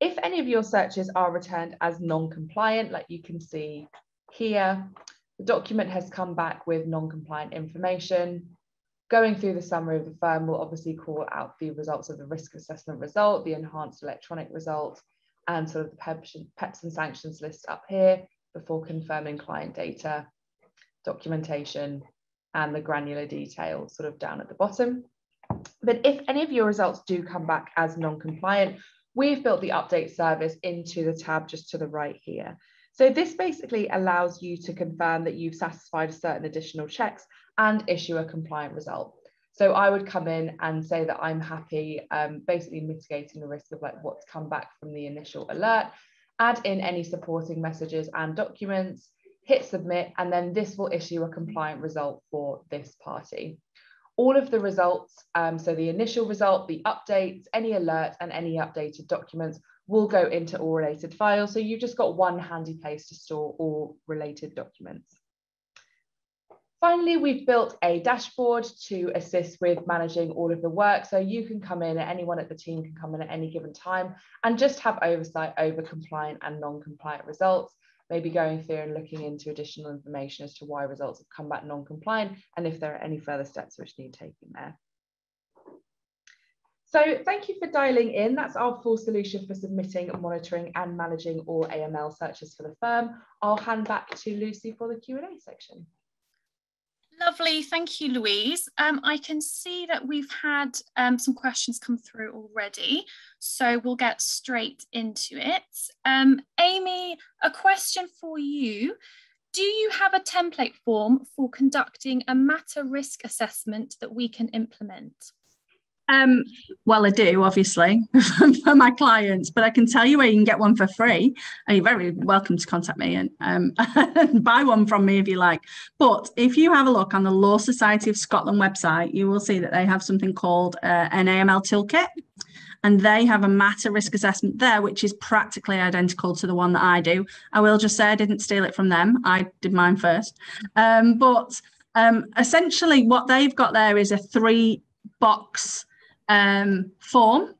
If any of your searches are returned as non-compliant, like you can see here, the document has come back with non-compliant information. Going through the summary of the firm will obviously call out the results of the risk assessment result, the enhanced electronic result, and sort of the PEPs and sanctions list up here before confirming client data, documentation, and the granular detail sort of down at the bottom. But if any of your results do come back as non-compliant, we've built the update service into the tab just to the right here. So this basically allows you to confirm that you've satisfied certain additional checks and issue a compliant result. So I would come in and say that I'm happy, um, basically mitigating the risk of like what's come back from the initial alert, add in any supporting messages and documents, hit submit, and then this will issue a compliant result for this party. All of the results, um, so the initial result, the updates, any alert and any updated documents will go into all related files. So you've just got one handy place to store all related documents. Finally, we've built a dashboard to assist with managing all of the work. So you can come in, anyone at the team can come in at any given time and just have oversight over compliant and non-compliant results, maybe going through and looking into additional information as to why results have come back non-compliant and if there are any further steps which need taking there. So thank you for dialing in. That's our full solution for submitting, monitoring and managing all AML searches for the firm. I'll hand back to Lucy for the Q&A section. Lovely, thank you, Louise. Um, I can see that we've had um, some questions come through already, so we'll get straight into it. Um, Amy, a question for you. Do you have a template form for conducting a matter risk assessment that we can implement? Um, well, I do, obviously, for my clients, but I can tell you where you can get one for free. And you're very welcome to contact me and um, buy one from me if you like. But if you have a look on the Law Society of Scotland website, you will see that they have something called uh, an AML toolkit. And they have a matter risk assessment there, which is practically identical to the one that I do. I will just say I didn't steal it from them, I did mine first. Um, but um, essentially, what they've got there is a three box um, form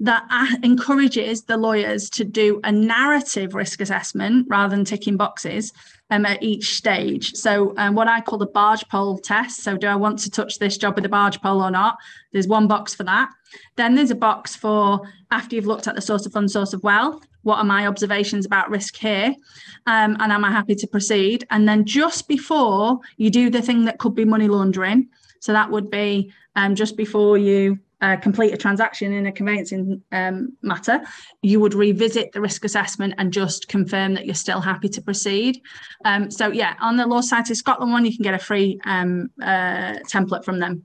that encourages the lawyers to do a narrative risk assessment rather than ticking boxes um, at each stage. So, um, what I call the barge pole test. So, do I want to touch this job with a barge pole or not? There's one box for that. Then there's a box for after you've looked at the source of funds, source of wealth. What are my observations about risk here? Um, and am I happy to proceed? And then just before you do the thing that could be money laundering, so that would be um, just before you uh, complete a transaction in a conveyancing um, matter, you would revisit the risk assessment and just confirm that you're still happy to proceed. Um, so yeah, on the Law Society of Scotland one, you can get a free um, uh, template from them.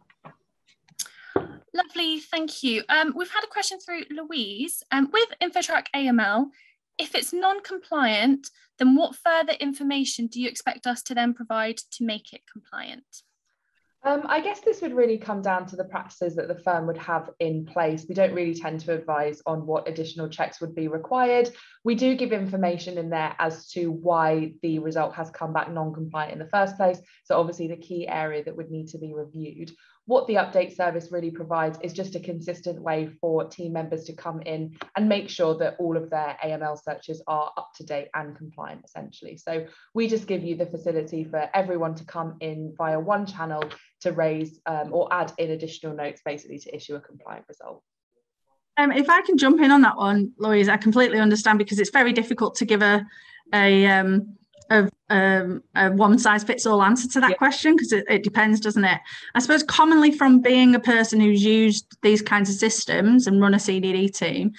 Lovely, thank you. Um, we've had a question through Louise. Um, with InfoTrack AML, if it's non-compliant, then what further information do you expect us to then provide to make it compliant? Um, I guess this would really come down to the practices that the firm would have in place. We don't really tend to advise on what additional checks would be required. We do give information in there as to why the result has come back non-compliant in the first place. So obviously the key area that would need to be reviewed what the update service really provides is just a consistent way for team members to come in and make sure that all of their AML searches are up to date and compliant essentially. So we just give you the facility for everyone to come in via one channel to raise um, or add in additional notes basically to issue a compliant result. Um, if I can jump in on that one, Louise, I completely understand because it's very difficult to give a a um, um, a one size fits all answer to that yeah. question because it, it, depends, doesn't it? I suppose commonly from being a person who's used these kinds of systems and run a CDD team,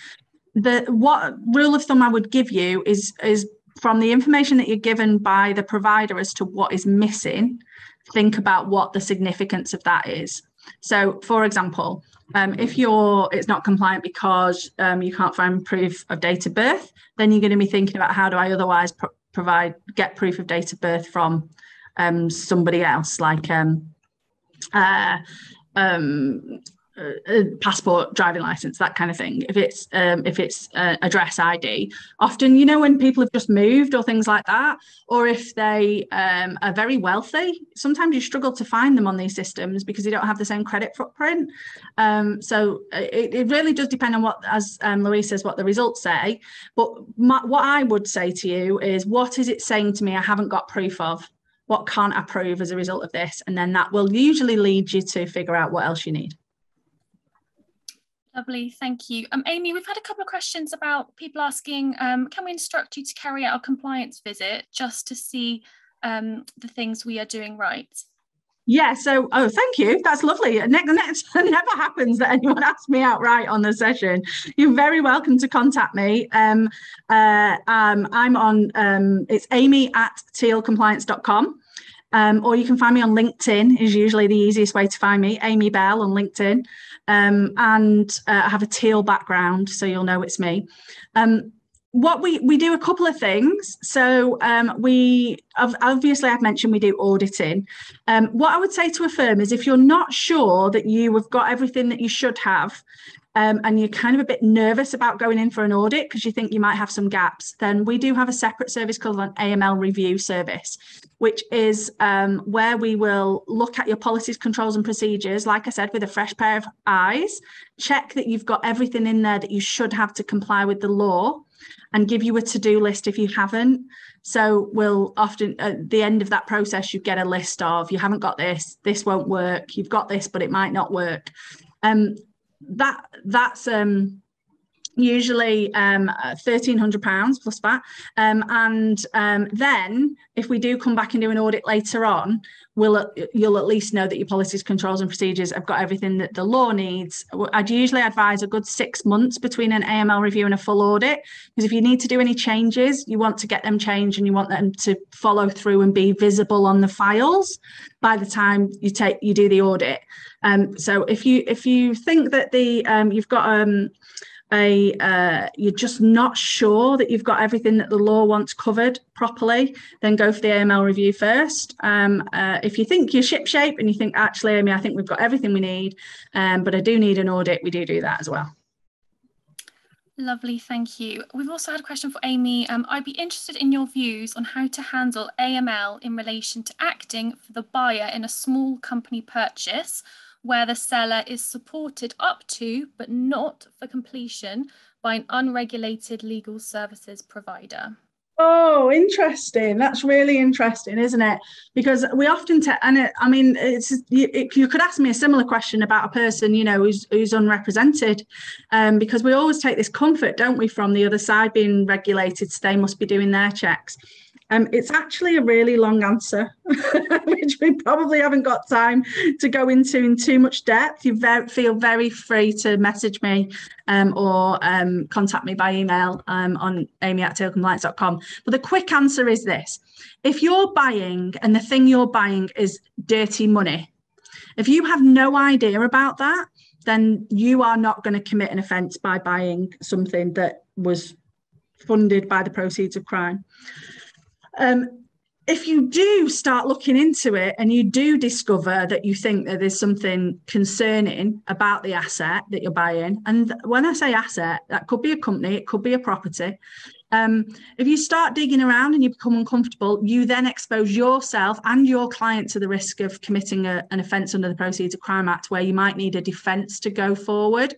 the what rule of thumb I would give you is is from the information that you're given by the provider as to what is missing, think about what the significance of that is. So, for example, um, if you're it's not compliant because um, you can't find proof of date of birth, then you're going to be thinking about how do I otherwise pro- provide get proof of date of birth from um, somebody else, like um, uh, um, uh, passport, driving license, that kind of thing. If it's um, if it's uh, address ID, often you know when people have just moved or things like that, or if they um, are very wealthy, sometimes you struggle to find them on these systems because they don't have the same credit footprint. Um, so uh, it, it, really does depend on what, as um, Louise says, what the results say. But my, what I would say to you is, what is it saying to me? I haven't got proof of. What can't I prove as a result of this? And then that will usually lead you to figure out what else you need. Lovely, thank you. Um, Amy, we've had a couple of questions about people asking, um, can we instruct you to carry out a compliance visit just to see um, the things we are doing right? Yeah, so, oh, thank you. That's lovely. It never happens that anyone asks me outright on the session. You're very welcome to contact me. Um, uh, um, I'm on, um, it's amy at tealcompliance.com. Um, or you can find me on LinkedIn is usually the easiest way to find me, Amy Bell on LinkedIn. Um, and uh, I have a teal background, so you'll know it's me. Um, what we we do a couple of things. So um, we obviously I've mentioned we do auditing. Um, what I would say to a firm is if you're not sure that you have got everything that you should have, um, and you're kind of a bit nervous about going in for an audit because you think you might have some gaps, then we do have a separate service called an AML review service, which is um, where we will look at your policies, controls, and procedures, like I said, with a fresh pair of eyes, check that you've got everything in there that you should have to comply with the law, and give you a to do list if you haven't. So we'll often at the end of that process, you get a list of you haven't got this, this won't work, you've got this, but it might not work. Um, that that's um usually um, £1,300 plus that. Um, and um, then if we do come back and do an audit later on, we'll, you'll at least know that your policies, controls and procedures have got everything that the law needs. I'd usually advise a good six months between an AML review and a full audit, because if you need to do any changes, you want to get them changed and you want them to follow through and be visible on the files by the time you take you do the audit. Um, so if you if you think that the um, you've got um, a uh, you're just not sure that you've got everything that the law wants covered properly, then go for the AML review first. Um, uh, if you think you're ship shape and you think actually, Amy, I think we've got everything we need, um, but I do need an audit, we do do that as well. Lovely, thank you. We've also had a question for Amy. Um, I'd be interested in your views on how to handle AML in relation to acting for the buyer in a small company purchase where the seller is supported up to, but not for completion, by an unregulated legal services provider. Oh, interesting. That's really interesting, isn't it? Because we often, te- and it, I mean, it's you, you could ask me a similar question about a person, you know, who's who's unrepresented, um, because we always take this comfort, don't we, from the other side being regulated, so they must be doing their checks. Um, it's actually a really long answer, which we probably haven't got time to go into in too much depth. You feel very free to message me um, or um, contact me by email um, on amy at tealcompliance.com. But the quick answer is this if you're buying and the thing you're buying is dirty money, if you have no idea about that, then you are not going to commit an offence by buying something that was funded by the proceeds of crime. Um, if you do start looking into it and you do discover that you think that there's something concerning about the asset that you're buying, and when I say asset, that could be a company, it could be a property. Um, if you start digging around and you become uncomfortable, you then expose yourself and your client to the risk of committing a, an offence under the Proceeds of Crime Act, where you might need a defence to go forward.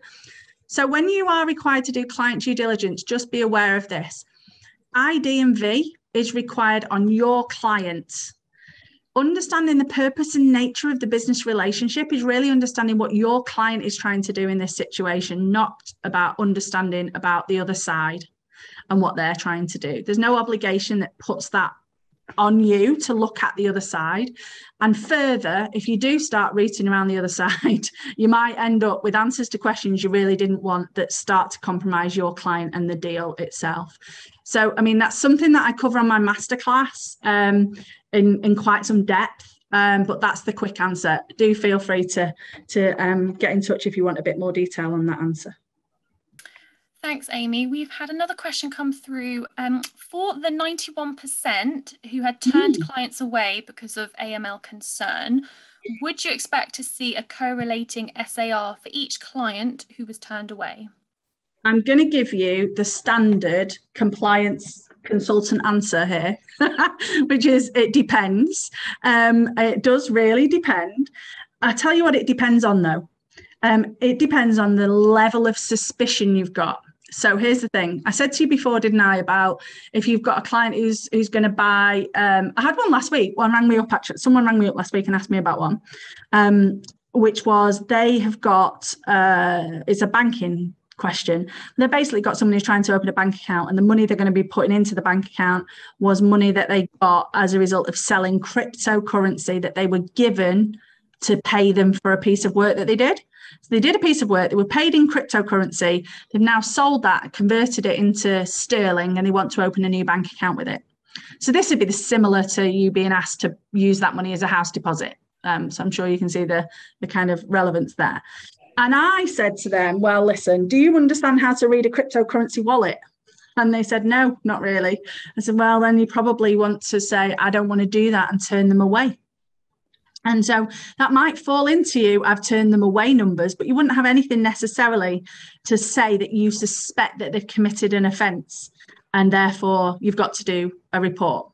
So, when you are required to do client due diligence, just be aware of this. ID&V is required on your clients. Understanding the purpose and nature of the business relationship is really understanding what your client is trying to do in this situation, not about understanding about the other side and what they're trying to do. There's no obligation that puts that on you to look at the other side. And further, if you do start rooting around the other side, you might end up with answers to questions you really didn't want that start to compromise your client and the deal itself. So, I mean, that's something that I cover on my masterclass um, in, in quite some depth. Um, but that's the quick answer. Do feel free to, to um, get in touch if you want a bit more detail on that answer. Thanks, Amy. We've had another question come through. Um, for the 91% who had turned mm. clients away because of AML concern, would you expect to see a correlating SAR for each client who was turned away? I'm going to give you the standard compliance consultant answer here, which is it depends. Um, it does really depend. I tell you what, it depends on though. Um, it depends on the level of suspicion you've got. So here's the thing. I said to you before, didn't I, about if you've got a client who's who's going to buy. Um, I had one last week. One rang me up. Actually, someone rang me up last week and asked me about one, um, which was they have got. Uh, it's a banking question. They've basically got someone who's trying to open a bank account, and the money they're going to be putting into the bank account was money that they got as a result of selling cryptocurrency that they were given to pay them for a piece of work that they did. So they did a piece of work, they were paid in cryptocurrency. They've now sold that, converted it into sterling, and they want to open a new bank account with it. So this would be similar to you being asked to use that money as a house deposit. Um, so I'm sure you can see the, the kind of relevance there. And I said to them, well, listen, do you understand how to read a cryptocurrency wallet? And they said, no, not really. I said, well, then you probably want to say, I don't want to do that and turn them away. And so that might fall into you, I've turned them away numbers, but you wouldn't have anything necessarily to say that you suspect that they've committed an offence and therefore you've got to do a report.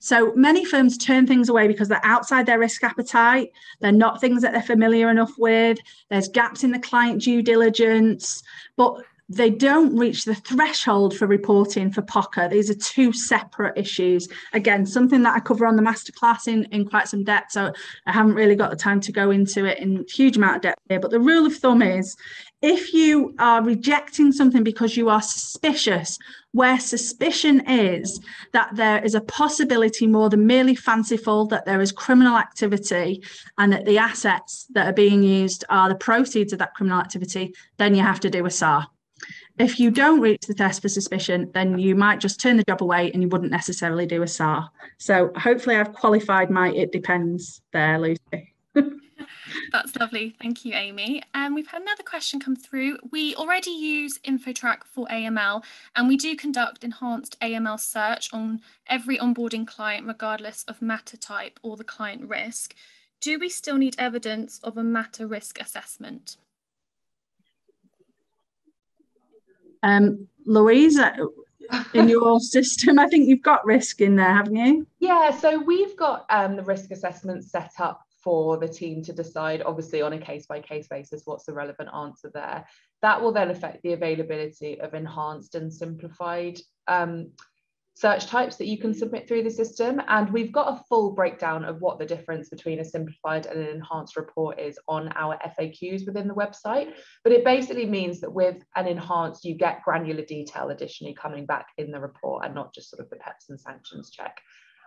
So many firms turn things away because they're outside their risk appetite. They're not things that they're familiar enough with. There's gaps in the client due diligence. But they don't reach the threshold for reporting for POCA. These are two separate issues. Again, something that I cover on the masterclass in, in quite some depth, so I haven't really got the time to go into it in huge amount of depth here. But the rule of thumb is if you are rejecting something because you are suspicious, where suspicion is that there is a possibility more than merely fanciful, that there is criminal activity, and that the assets that are being used are the proceeds of that criminal activity, then you have to do a SAR. If you don't reach the test for suspicion, then you might just turn the job away and you wouldn't necessarily do a SAR. So hopefully I've qualified my it depends there, Lucy. That's lovely. Thank you, Amy. And um, we've had another question come through. We already use InfoTrack for AML, and we do conduct enhanced AML search on every onboarding client, regardless of matter type or the client risk. Do we still need evidence of a matter risk assessment? Um, Louise, in your system, I think you've got risk in there, haven't you? Yeah, so we've got um, the risk assessment set up for the team to decide, obviously on a case by case basis, what's the relevant answer there. That will then affect the availability of enhanced and simplified um, search types that you can submit through the system. And we've got a full breakdown of what the difference between a simplified and an enhanced report is on our FAQs within the website. But it basically means that with an enhanced, you get granular detail additionally coming back in the report and not just sort of the PEPs and sanctions check.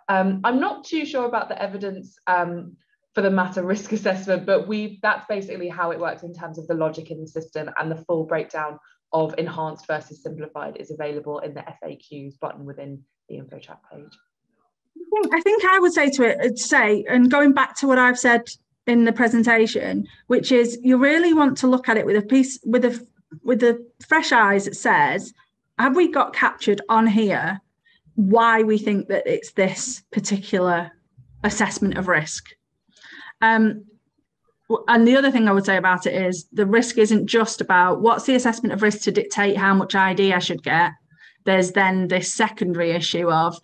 Um, I'm not too sure about the evidence um, for the matter risk assessment, but we that's basically how it works in terms of the logic in the system and the full breakdown of enhanced versus simplified is available in the FAQs button within the InfoTrack page. I think I would say to it, say, and going back to what I've said in the presentation, which is you really want to look at it with a piece with a with the fresh eyes that says, have we got captured on here why we think that it's this particular assessment of risk? Um, and the other thing I would say about it is the risk isn't just about what's the assessment of risk to dictate how much ID I should get. There's then this secondary issue of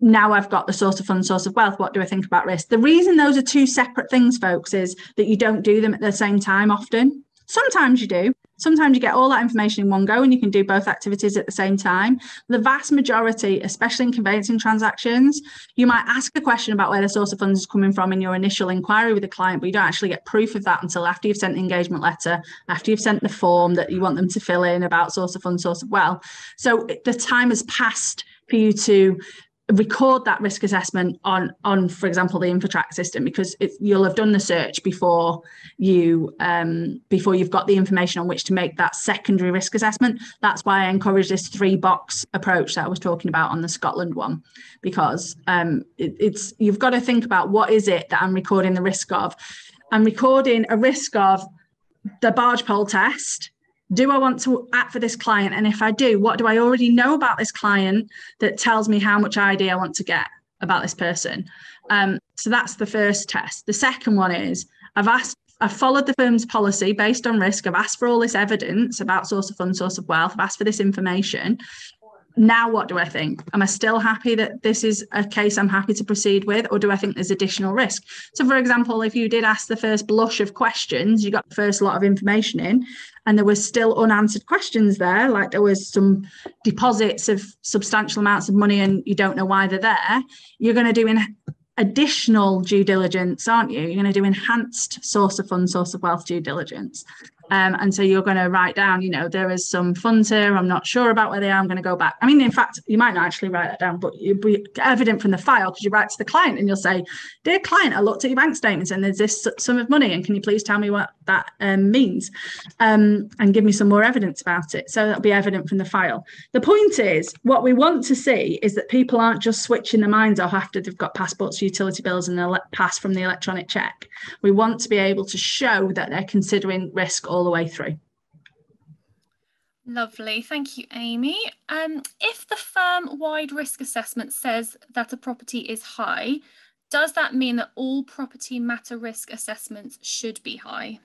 now I've got the source of fund, source of wealth. What do I think about risk? The reason those are two separate things, folks, is that you don't do them at the same time often. Sometimes you do, Sometimes you get all that information in one go and you can do both activities at the same time. The vast majority, especially in conveyancing transactions, you might ask a question about where the source of funds is coming from in your initial inquiry with the client, but you don't actually get proof of that until after you've sent the engagement letter, after you've sent the form that you want them to fill in about source of funds, source of wealth. So the time has passed for you to record that risk assessment on on for example the infotrack system because you'll have done the search before you um, before you've got the information on which to make that secondary risk assessment. That's why i encourage this three box approach that i was talking about on the scotland one because um, it, it's you've got to think about what is it that i'm recording the risk of. I'm recording a risk of the barge pole test do I want to act for this client? And if I do, what do I already know about this client that tells me how much ID I want to get about this person? Um, so that's the first test. The second one is I've asked, I've followed the firm's policy based on risk. I've asked for all this evidence about source of funds, source of wealth. I've asked for this information now what do I think? Am I still happy that this is a case I'm happy to proceed with, or do I think there's additional risk? So, for example, if you did ask the first blush of questions, you got the first lot of information in, and there was still unanswered questions there, like there was some deposits of substantial amounts of money and you don't know why they're there, you're going to do in additional due diligence, aren't you? You're going to do enhanced source of funds, source of wealth due diligence. Um, and so you're going to write down, you know, there is some funds here. I'm not sure about where they are. I'm going to go back. I mean, in fact, you might not actually write that down, but you'll be evident from the file because you write to the client and you'll say, Dear client, I looked at your bank statements and there's this sum of money. And can you please tell me what that um, means um, and give me some more evidence about it? So that'll be evident from the file. The point is, what we want to see is that people aren't just switching their minds off after they've got passports, utility bills, and they'll pass from the electronic check. We want to be able to show that they're considering risk all the way through. Lovely, thank you, Amy. Um, if the firm wide risk assessment says that a property is high, does that mean that all property matter risk assessments should be high?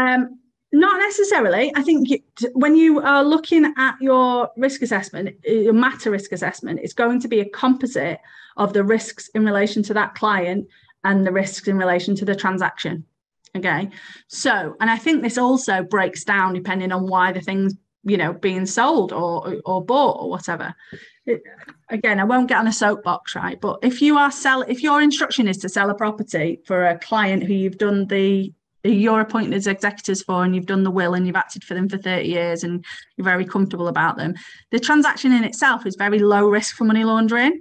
Um, not necessarily. I think when you are looking at your risk assessment, your matter risk assessment, it's going to be a composite of the risks in relation to that client and the risks in relation to the transaction. Okay. So, and I think this also breaks down depending on why the things you know being sold or or bought or whatever. It, again i won't get on a soapbox right? But if you are sell if your instruction is to sell a property for a client who you've done the you're appointed as executors for and you've done the will and you've acted for them for 30 years and you're very comfortable about them the transaction in itself is very low risk for money laundering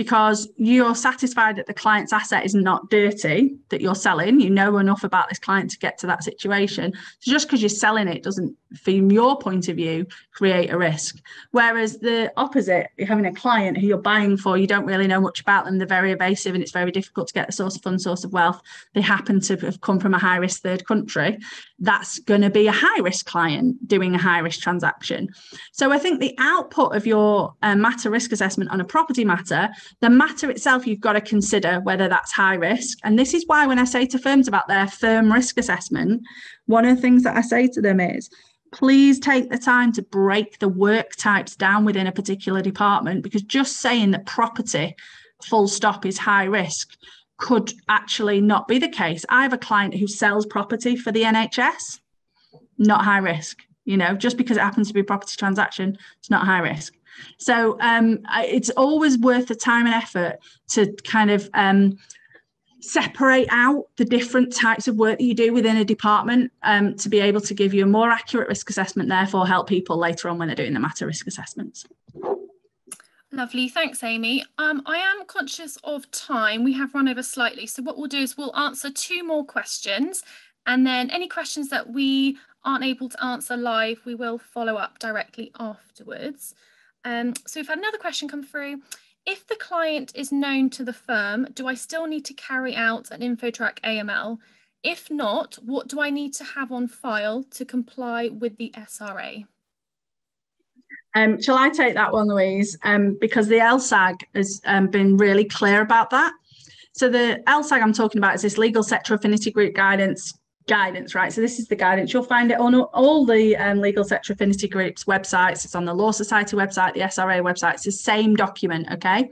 because you're satisfied that the client's asset is not dirty that you're selling. You know enough about this client to get to that situation. So just because you're selling it doesn't, from your point of view, create a risk. Whereas the opposite, you're having a client who you're buying for, you don't really know much about them. They're very evasive and it's very difficult to get the source of fund, source of wealth. They happen to have come from a high risk third country. That's going to be a high risk client doing a high risk transaction. So I think the output of your uh, matter risk assessment on a property matter the matter itself, you've got to consider whether that's high risk. And this is why when I say to firms about their firm risk assessment, one of the things that I say to them is, please take the time to break the work types down within a particular department because just saying that property full stop is high risk could actually not be the case. I have a client who sells property for the NHS, not high risk. You know, just because it happens to be a property transaction, it's not high risk. So um, it's always worth the time and effort to kind of um, separate out the different types of work that you do within a department um, to be able to give you a more accurate risk assessment, therefore help people later on when they're doing the matter risk assessments. Lovely, thanks, Amy. Um, I am conscious of time. We have run over slightly, so what we'll do is we'll answer two more questions, and then any questions that we aren't able to answer live, we will follow up directly afterwards. Um, so we've had another question come through. If the client is known to the firm, do I still need to carry out an InfoTrack AML? If not, what do I need to have on file to comply with the SRA? Um, shall I take that one, Louise? Um, because the LSAG has um, been really clear about that. So the LSAG I'm talking about is this legal sector affinity group guidance guidance, right? So this is the guidance. You'll find it on all the um, legal sector affinity groups websites. It's on the Law Society website, the SRA website. It's the same document, okay?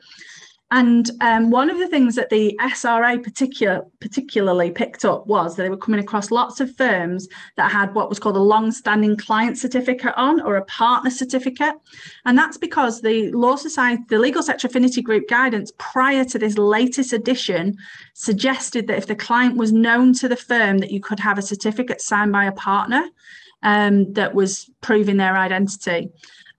And um, one of the things that the SRA particular, particularly picked up was that they were coming across lots of firms that had what was called a long-standing client certificate on or a partner certificate. And that's because the Law Society, the Legal Sector Affinity Group guidance prior to this latest edition suggested that if the client was known to the firm that you could have a certificate signed by a partner um, that was proving their identity.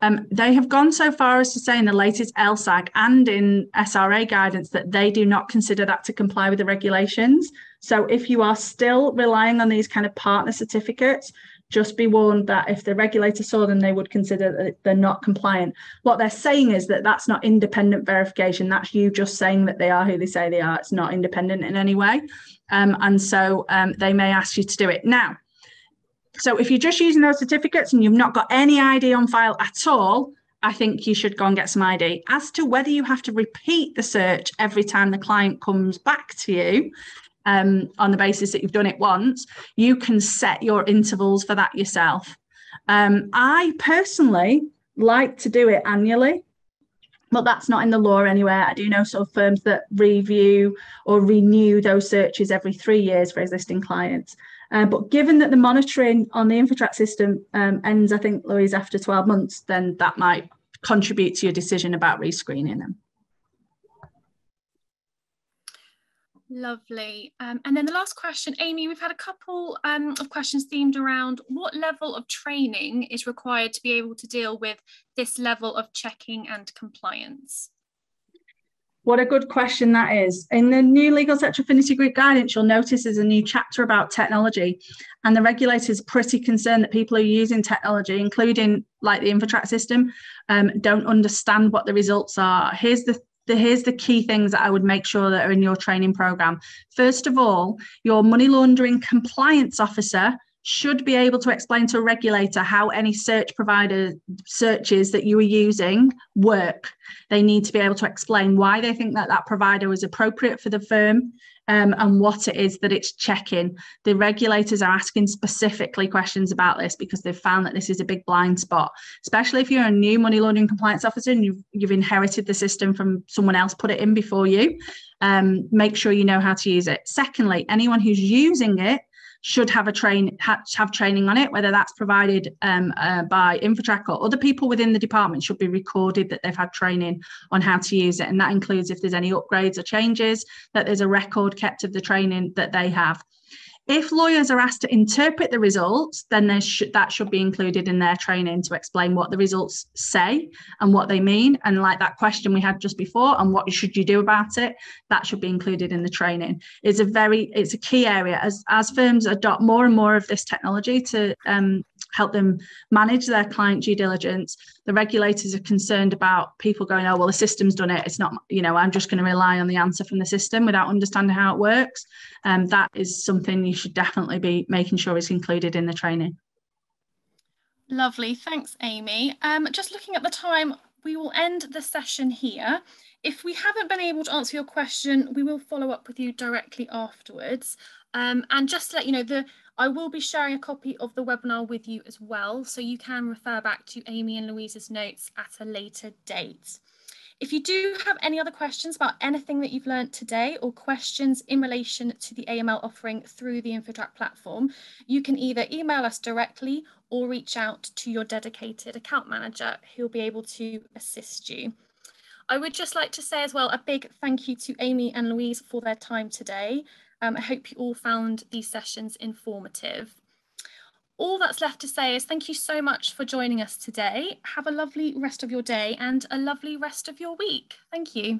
Um, they have gone so far as to say in the latest LSAG and in SRA guidance that they do not consider that to comply with the regulations. So if you are still relying on these kind of partner certificates, just be warned that if the regulator saw them, they would consider that they're not compliant. What they're saying is that that's not independent verification. That's you just saying that they are who they say they are. It's not independent in any way. Um, and so um, they may ask you to do it. Now, so if you're just using those certificates and you've not got any ID on file at all, I think you should go and get some ID. As to whether you have to repeat the search every time the client comes back to you, um, on the basis that you've done it once, you can set your intervals for that yourself. Um, I personally like to do it annually, but that's not in the law anywhere. I do know sort of firms that review or renew those searches every three years for existing clients. Uh, but given that the monitoring on the InfoTrack system um, ends, I think, Louise, after 12 months, then that might contribute to your decision about rescreening them. Lovely. Um, and then the last question, Amy, we've had a couple um, of questions themed around what level of training is required to be able to deal with this level of checking and compliance? What a good question that is. In the new Legal Sector Affinity Group guidance, you'll notice there's a new chapter about technology. And the regulators are pretty concerned that people who are using technology, including like the InfoTrack system, um, don't understand what the results are. Here's the the, here's the key things that I would make sure that are in your training program. First of all, your money laundering compliance officer should be able to explain to a regulator how any search provider searches that you are using work. They need to be able to explain why they think that that provider is appropriate for the firm um, and what it is that it's checking. The regulators are asking specifically questions about this because they've found that this is a big blind spot, especially if you're a new money laundering compliance officer and you've, you've inherited the system from someone else put it in before you. Um, make sure you know how to use it. Secondly, anyone who's using it should have a train ha- have training on it, whether that's provided um, uh, by InfoTrack or other people within the department should be recorded that they've had training on how to use it, and that includes if there's any upgrades or changes that there's a record kept of the training that they have. If lawyers are asked to interpret the results, then sh- that should be included in their training to explain what the results say and what they mean. And like that question we had just before, and what should you do about it, that should be included in the training. It's a very, it's a key area as as firms adopt more and more of this technology to um, help them manage their client due diligence. The regulators are concerned about people going, oh, well, the system's done it. It's not, you know, I'm just going to rely on the answer from the system without understanding how it works. And um, that is something you should definitely be making sure is included in the training. Lovely. Thanks, Amy. Um, just looking at the time, we will end the session here. If we haven't been able to answer your question, we will follow up with you directly afterwards. Um, and just to let you know, the I will be sharing a copy of the webinar with you as well, so you can refer back to Amy and Louise's notes at a later date. If you do have any other questions about anything that you've learned today or questions in relation to the AML offering through the InfoTrack platform, you can either email us directly or reach out to your dedicated account manager who'll be able to assist you. I would just like to say as well a big thank you to Amy and Louise for their time today. Um, I hope you all found these sessions informative. All that's left to say is thank you so much for joining us today. Have a lovely rest of your day and a lovely rest of your week. Thank you.